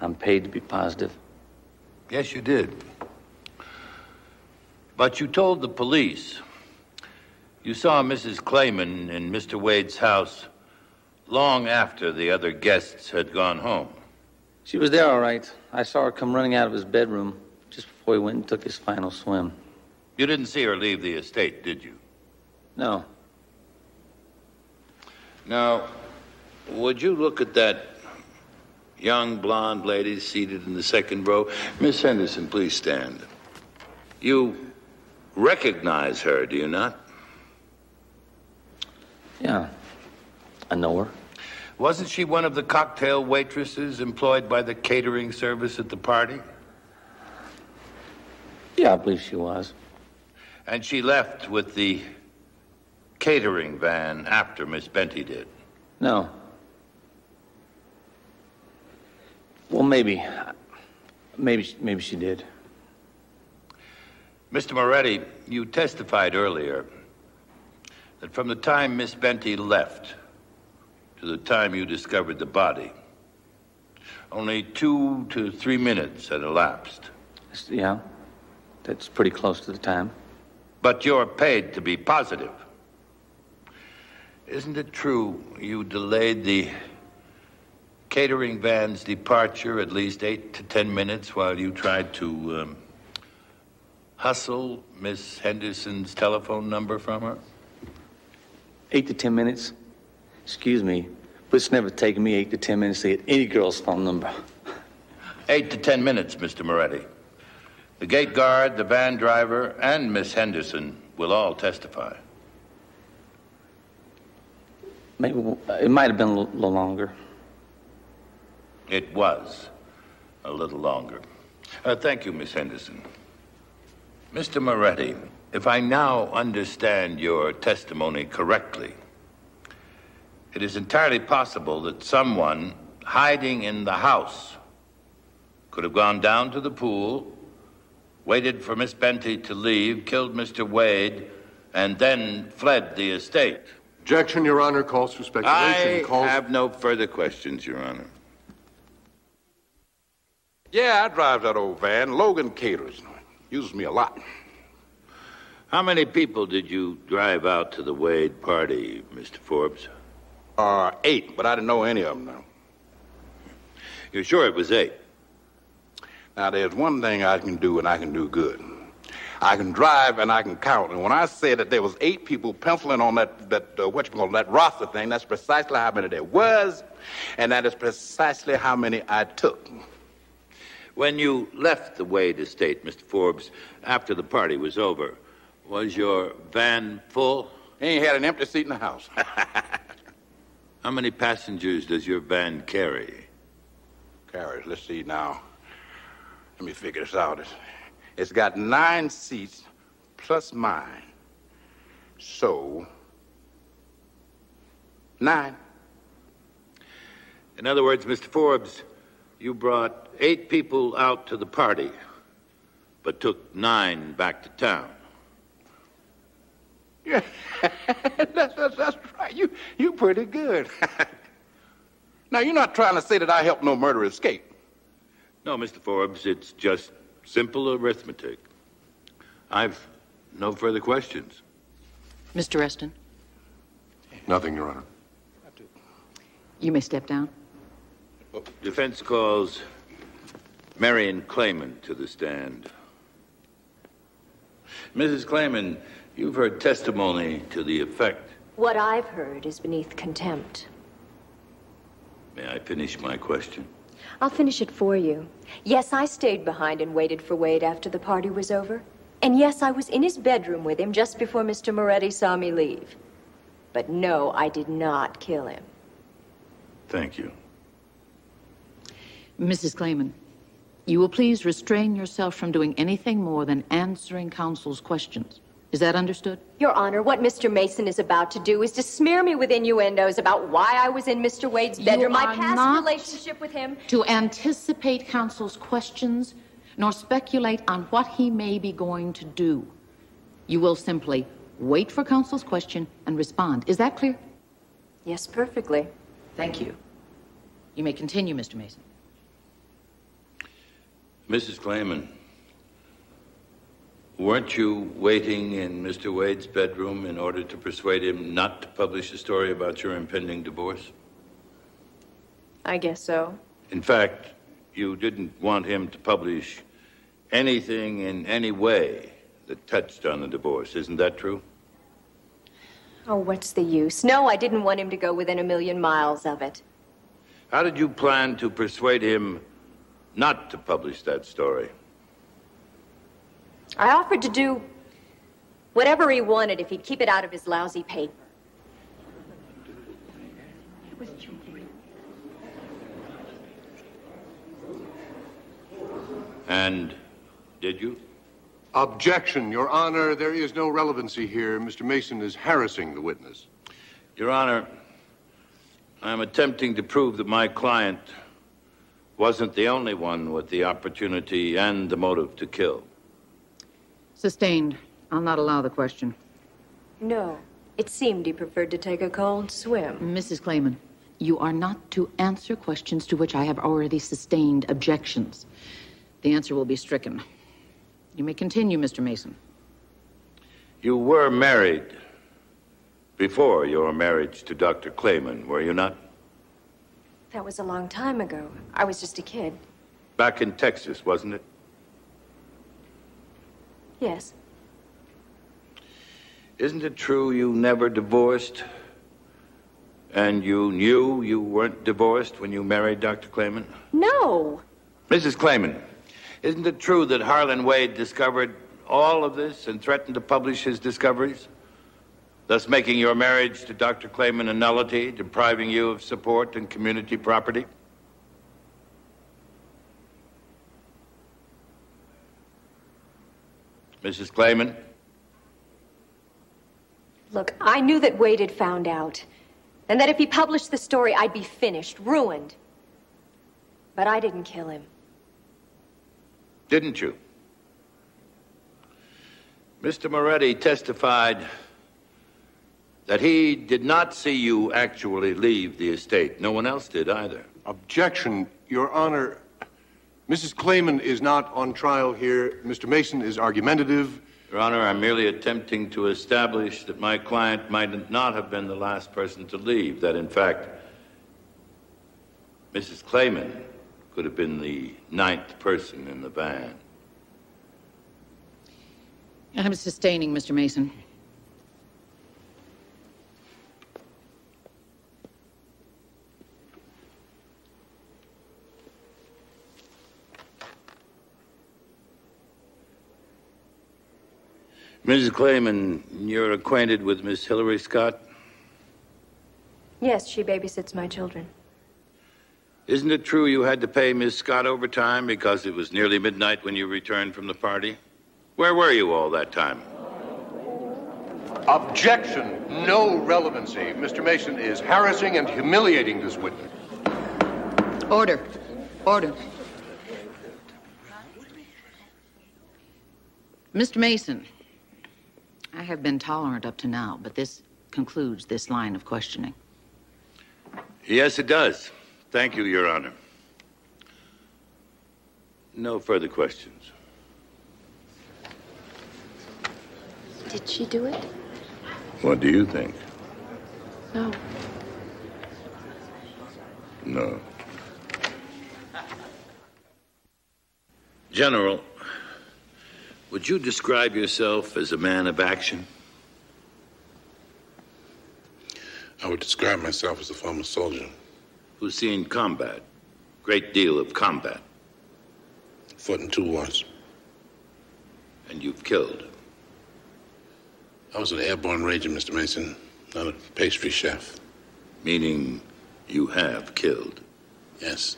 I'm paid to be positive. Yes, you did. But you told the police you saw Mrs. Clayman in Mr. Wade's house long after the other guests had gone home. She was there, all right. I saw her come running out of his bedroom just before he went and took his final swim. You didn't see her leave the estate, did you? No. Now, would you look at that young blonde lady seated in the second row? Miss Henderson, please stand. You recognize her, do you not? Yeah. I know her. Wasn't she one of the cocktail waitresses employed by the catering service at the party? Yeah, I believe she was. And she left with the catering van after Miss Benty did. No. Well, maybe. Maybe, maybe she did. Mr. Moretti, you testified earlier that from the time Miss Benty left to the time you discovered the body, only two to three minutes had elapsed. Yeah. That's pretty close to the time. But you're paid to be positive. Isn't it true you delayed the catering van's departure at least eight to ten minutes while you tried to um, hustle Miss Henderson's telephone number from her? Eight to ten minutes? Excuse me, but it's never taken me eight to ten minutes to get any girl's phone number. Eight to ten minutes, Mr. Moretti. The gate guard, the van driver, and Miss Henderson will all testify. Maybe it might have been a little, little longer. It was a little longer. Uh, thank you, Miss Henderson. Mr. Moretti, if I now understand your testimony correctly, it is entirely possible that someone hiding in the house could have gone down to the pool, waited for Miss Benty to leave, killed Mr. Wade, and then fled the estate. Objection, Your Honor. Calls for speculation. I Calls... have no further questions, Your Honor. Yeah, I drive that old van. Logan caters. Uses me a lot. How many people did you drive out to the Wade party, Mr. Forbes? Uh, eight, but I didn't know any of them now. You're sure it was eight? Now, there's one thing I can do, and I can do good. I can drive and I can count. And when I said that there was eight people penciling on that, that uh, what you call that roster thing, that's precisely how many there was, and that is precisely how many I took. When you left the Wade estate, Mr. Forbes, after the party was over, was your van full? He ain't had an empty seat in the house. How many passengers does your van carry? Carries, let's see now. Let me figure this out. It's, it's got nine seats plus mine. So, nine. In other words, Mr. Forbes, you brought eight people out to the party, but took nine back to town. Yeah, that's, that's, that's right. You, you pretty good. now, you're not trying to say that I helped no murderer escape. No, Mr. Forbes, it's just simple arithmetic. I've no further questions. Mr. Reston, Nothing, Your Honor. you may step down. Defense calls Marion Clayman to the stand. Mrs. Clayman, you've heard testimony to the effect. What I've heard is beneath contempt. May I finish my question? I'll finish it for you. Yes, I stayed behind and waited for Wade after the party was over. And yes, I was in his bedroom with him just before Mr. Moretti saw me leave. But no, I did not kill him. Thank you. Mrs. Clayman, you will please restrain yourself from doing anything more than answering counsel's questions. Is that understood? Your Honor, what Mr. Mason is about to do is to smear me with innuendos about why I was in Mr. Wade's bedroom, my past relationship with him. To anticipate counsel's questions, nor speculate on what he may be going to do. You will simply wait for counsel's question and respond. Is that clear? Yes, perfectly. Thank you. You may continue, Mr. Mason. Mrs. Clayman, weren't you waiting in Mr. Wade's bedroom in order to persuade him not to publish a story about your impending divorce? I guess so. In fact, you didn't want him to publish anything in any way that touched on the divorce. Isn't that true? Oh, what's the use? No, I didn't want him to go within a million miles of it. How did you plan to persuade him not to publish that story? I offered to do whatever he wanted if he'd keep it out of his lousy paper. It was joking. And did you? Objection, Your Honor. There is no relevancy here. Mr. Mason is harassing the witness. Your Honor, I'm attempting to prove that my client wasn't the only one with the opportunity and the motive to kill. Sustained. I'll not allow the question. No, it seemed he preferred to take a cold swim. Mrs. Clayman, you are not to answer questions to which I have already sustained objections. The answer will be stricken. You may continue, Mr. Mason. You were married before your marriage to Dr. Clayman, were you not? That was a long time ago. I was just a kid. Back in Texas, wasn't it? Yes. Isn't it true you never divorced? And you knew you weren't divorced when you married Dr. Clayman? No. Mrs. Clayman, isn't it true that Harlan Wade discovered all of this and threatened to publish his discoveries? Thus making your marriage to Dr. Clayman a nullity, depriving you of support and community property? Mrs. Clayman? Look, I knew that Wade had found out. And that if he published the story, I'd be finished, ruined. But I didn't kill him. Didn't you? Mr. Moretti testified that he did not see you actually leave the estate. No one else did either. Objection, Your Honor. Mrs. Clayman is not on trial here. Mr. Mason is argumentative. Your Honor, I'm merely attempting to establish that my client might not have been the last person to leave. That, in fact, Mrs. Clayman could have been the ninth person in the van. I'm sustaining, Mr. Mason. Mrs. Clayman, you're acquainted with Miss Hillary Scott? Yes, she babysits my children. Isn't it true you had to pay Miss Scott overtime because it was nearly midnight when you returned from the party? Where were you all that time? Objection. No relevancy. Mr. Mason is harassing and humiliating this witness. Order. Order. Mr. Mason, I have been tolerant up to now, but this concludes this line of questioning. Yes, it does. Thank you, Your Honor. No further questions. Did she do it? What do you think? No. No. General, would you describe yourself as a man of action? I would describe myself as a former soldier. Who's seen combat? Great deal of combat. Fought in two wars. And you've killed. I was an airborne ranger, Mr. Mason, not a pastry chef. Meaning you have killed? Yes.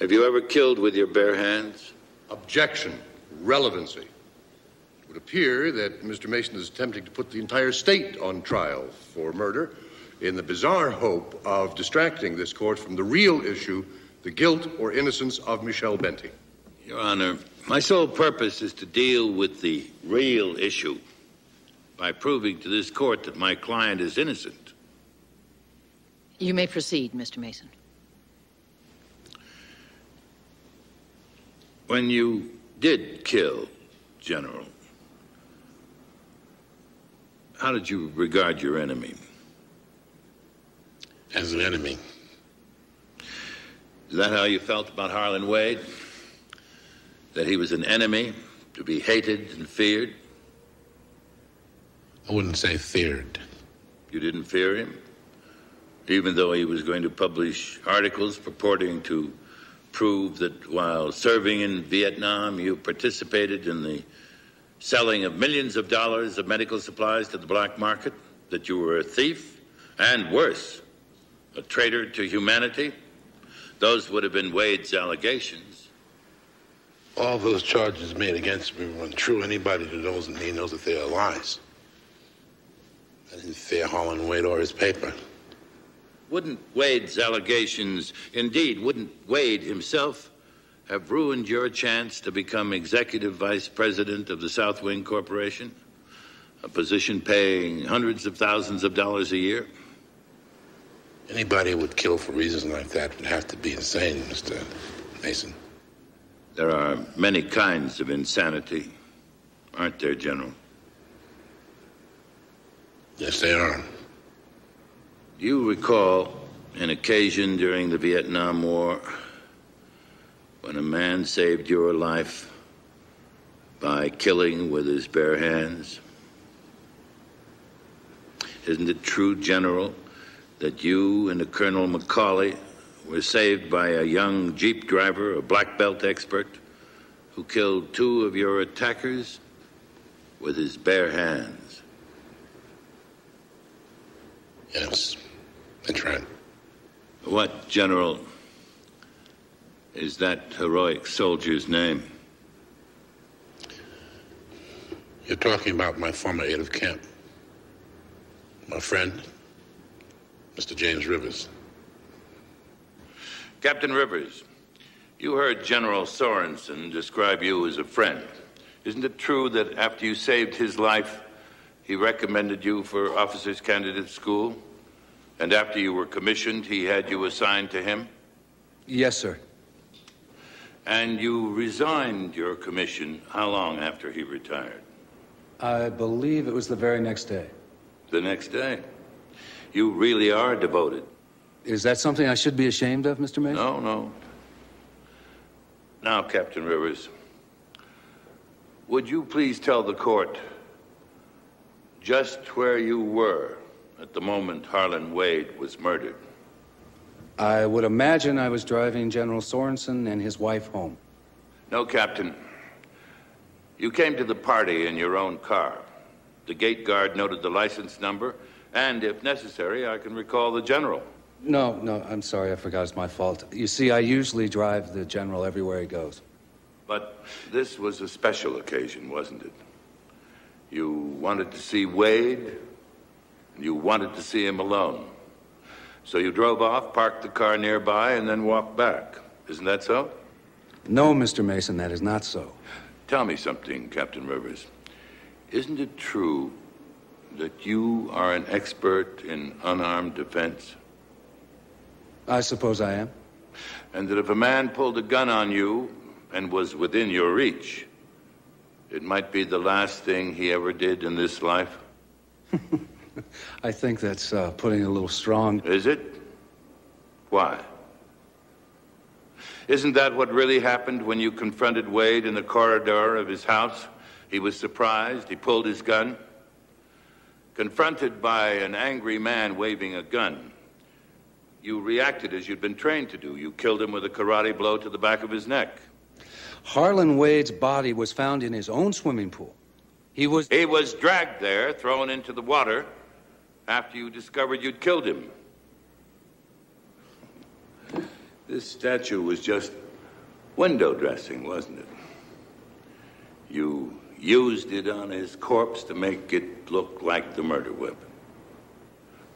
Have you ever killed with your bare hands? Objection. Relevancy. It would appear that Mr. Mason is attempting to put the entire state on trial for murder in the bizarre hope of distracting this court from the real issue the guilt or innocence of Michelle Benty. Your Honor, my sole purpose is to deal with the real issue by proving to this court that my client is innocent. You may proceed, Mr. Mason. When you did kill General, how did you regard your enemy? As an enemy. Is that how you felt about Harlan Wade? That he was an enemy to be hated and feared? I wouldn't say feared. You didn't fear him? Even though he was going to publish articles purporting to prove that while serving in Vietnam, you participated in the selling of millions of dollars of medical supplies to the black market, that you were a thief, and worse, a traitor to humanity? Those would have been Wade's allegations. All those charges made against me were untrue. Anybody who knows me knows that they are lies. I didn't fear Harlan Wade or his paper. Wouldn't Wade's allegations, indeed, wouldn't Wade himself have ruined your chance to become executive vice president of the South Wing Corporation? A position paying hundreds of thousands of dollars a year? Anybody who would kill for reasons like that would have to be insane, Mr. Mason. There are many kinds of insanity, aren't there, General? Yes, there are. Do you recall an occasion during the Vietnam War when a man saved your life by killing with his bare hands? Isn't it true, General, that you and the Colonel McCauley were saved by a young Jeep driver, a black belt expert, who killed two of your attackers with his bare hands? Yes, that's right. What, General, is that heroic soldier's name? You're talking about my former aide of camp, my friend, Mr. James Rivers. Captain Rivers, you heard General Sorensen describe you as a friend. Isn't it true that after you saved his life, he recommended you for officers candidate school? And after you were commissioned, he had you assigned to him? Yes, sir. And you resigned your commission how long after he retired? I believe it was the very next day. The next day. You really are devoted. Is that something I should be ashamed of, Mr. Mason? No, no. Now, Captain Rivers, would you please tell the court just where you were at the moment Harlan Wade was murdered? I would imagine I was driving General Sorensen and his wife home. No, Captain. You came to the party in your own car. The gate guard noted the license number, and if necessary, I can recall the general. No, no, I'm sorry, I forgot. It's my fault. You see, I usually drive the general everywhere he goes. But this was a special occasion, wasn't it? You wanted to see Wade, you wanted to see him alone. So you drove off, parked the car nearby, and then walked back. Isn't that so? No, Mr. Mason, that is not so. Tell me something, Captain Rivers. Isn't it true that you are an expert in unarmed defense? I suppose I am. And that if a man pulled a gun on you and was within your reach, it might be the last thing he ever did in this life? I think that's uh, putting it a little strong. Is it? Why? Isn't that what really happened when you confronted Wade in the corridor of his house? He was surprised. He pulled his gun. Confronted by an angry man waving a gun, you reacted as you'd been trained to do. You killed him with a karate blow to the back of his neck. Harlan Wade's body was found in his own swimming pool. He was. He was dragged there, thrown into the water, after you discovered you'd killed him. This statue was just window dressing, wasn't it? You used it on his corpse to make it look like the murder weapon.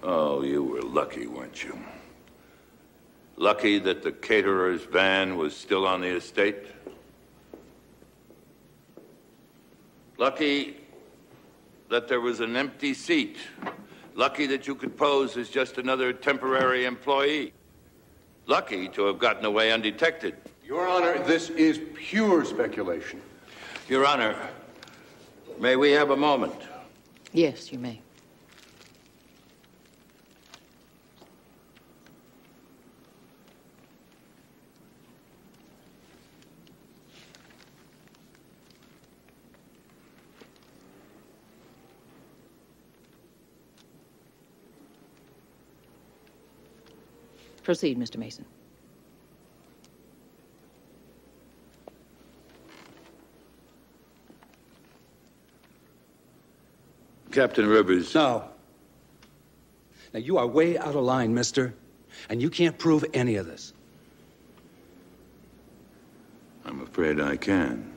Oh, you were lucky, weren't you? Lucky that the caterer's van was still on the estate. Lucky that there was an empty seat. Lucky that you could pose as just another temporary employee. Lucky to have gotten away undetected. Your Honor, this is pure speculation. Your Honor, may we have a moment? Yes, you may. Proceed, Mr. Mason. Captain Rivers. No. Now, you are way out of line, mister, and you can't prove any of this. I'm afraid I can.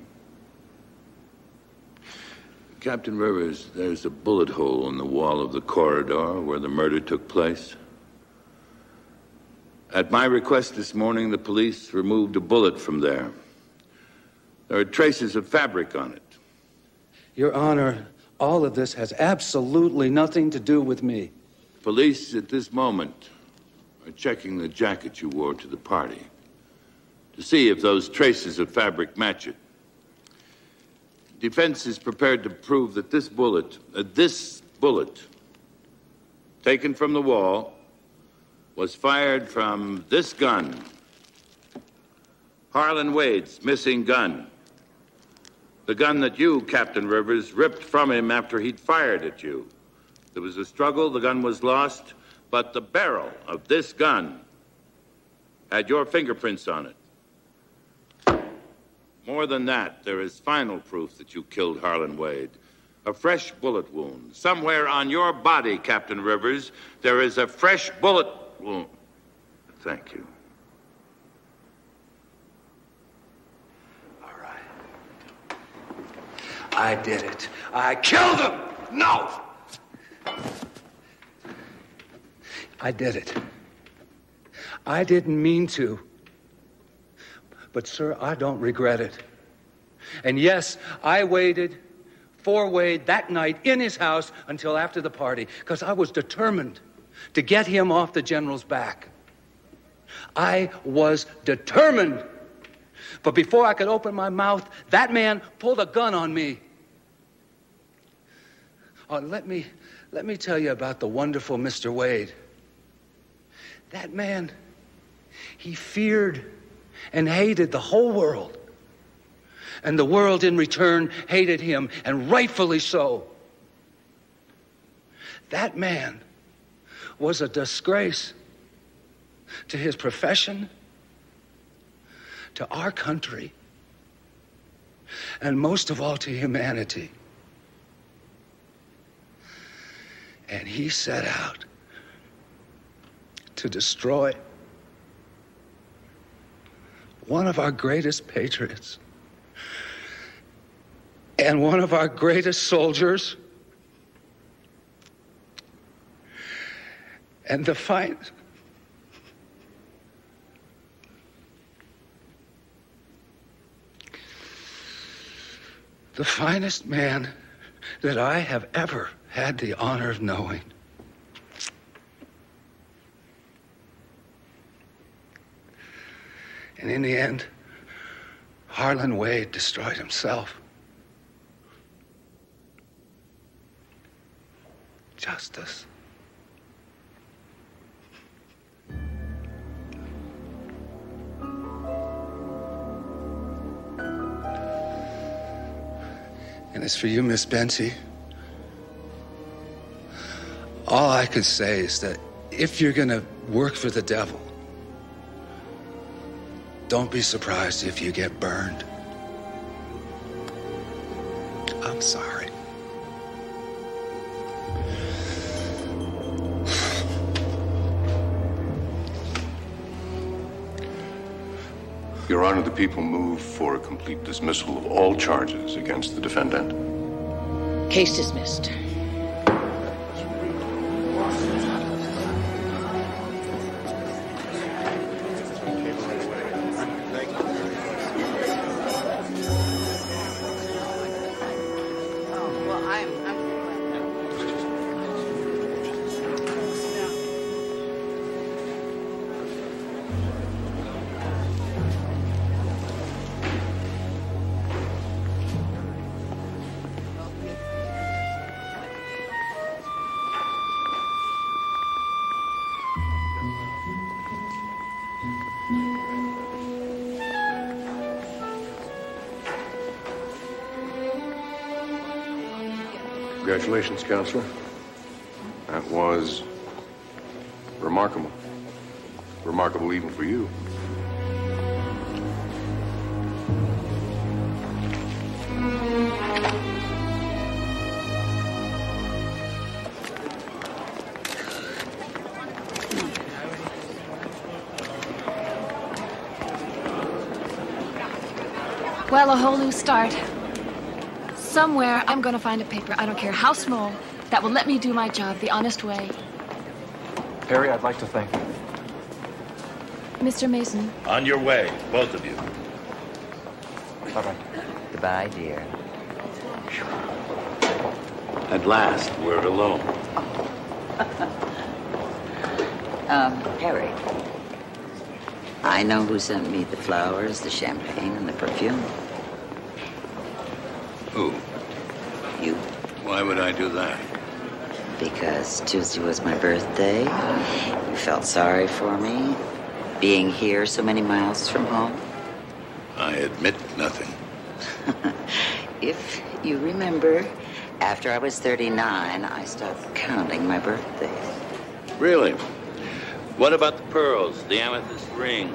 Captain Rivers, there's a bullet hole in the wall of the corridor where the murder took place. At my request this morning, the police removed a bullet from there. There are traces of fabric on it. Your Honor, all of this has absolutely nothing to do with me. Police at this moment are checking the jacket you wore to the party to see if those traces of fabric match it. Defense is prepared to prove that this bullet, uh, this bullet, taken from the wall, was fired from this gun. Harlan Wade's missing gun. The gun that you, Captain Rivers, ripped from him after he'd fired at you. There was a struggle, the gun was lost, but the barrel of this gun had your fingerprints on it. More than that, there is final proof that you killed Harlan Wade. A fresh bullet wound. Somewhere on your body, Captain Rivers, there is a fresh bullet wound. Thank you. All right. I did it. I killed him! No! I did it. I didn't mean to. But, sir, I don't regret it. And yes, I waited for Wade that night in his house until after the party because I was determined to get him off the general's back. I was determined. But before I could open my mouth, that man pulled a gun on me. Oh, let me let me tell you about the wonderful Mr. Wade. That man, he feared and hated the whole world. And the world in return hated him, and rightfully so. That man was a disgrace to his profession, to our country, and most of all to humanity. And he set out to destroy one of our greatest patriots and one of our greatest soldiers and the fine the finest man that I have ever had the honor of knowing. And in the end, Harlan Wade destroyed himself. Justice. And as for you, Miss Benty, all I can say is that if you're to work for the devil, don't be surprised if you get burned. I'm sorry. Your Honor, the people move for a complete dismissal of all charges against the defendant. Case dismissed. Congratulations, Counselor. That was remarkable. Remarkable even for you. Well, a whole new start. Somewhere I'm going to find a paper, I don't care how small, that will let me do my job the honest way. Harry, I'd like to thank you. Mr. Mason, On your way, both of you. Bye-bye. Goodbye, dear. At last, we're alone. Um, Perry. I know who sent me the flowers, the champagne, and the perfume. Who? Why would I do that? Because Tuesday was my birthday. You felt sorry for me. Being here so many miles from home. I admit nothing. If you remember, after I was 39, I stopped counting my birthdays. Really? What about the pearls, the amethyst ring,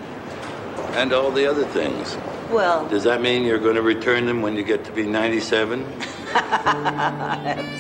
and all the other things? Well, Does that mean you're going to return them when you get to be 97? Absolutely.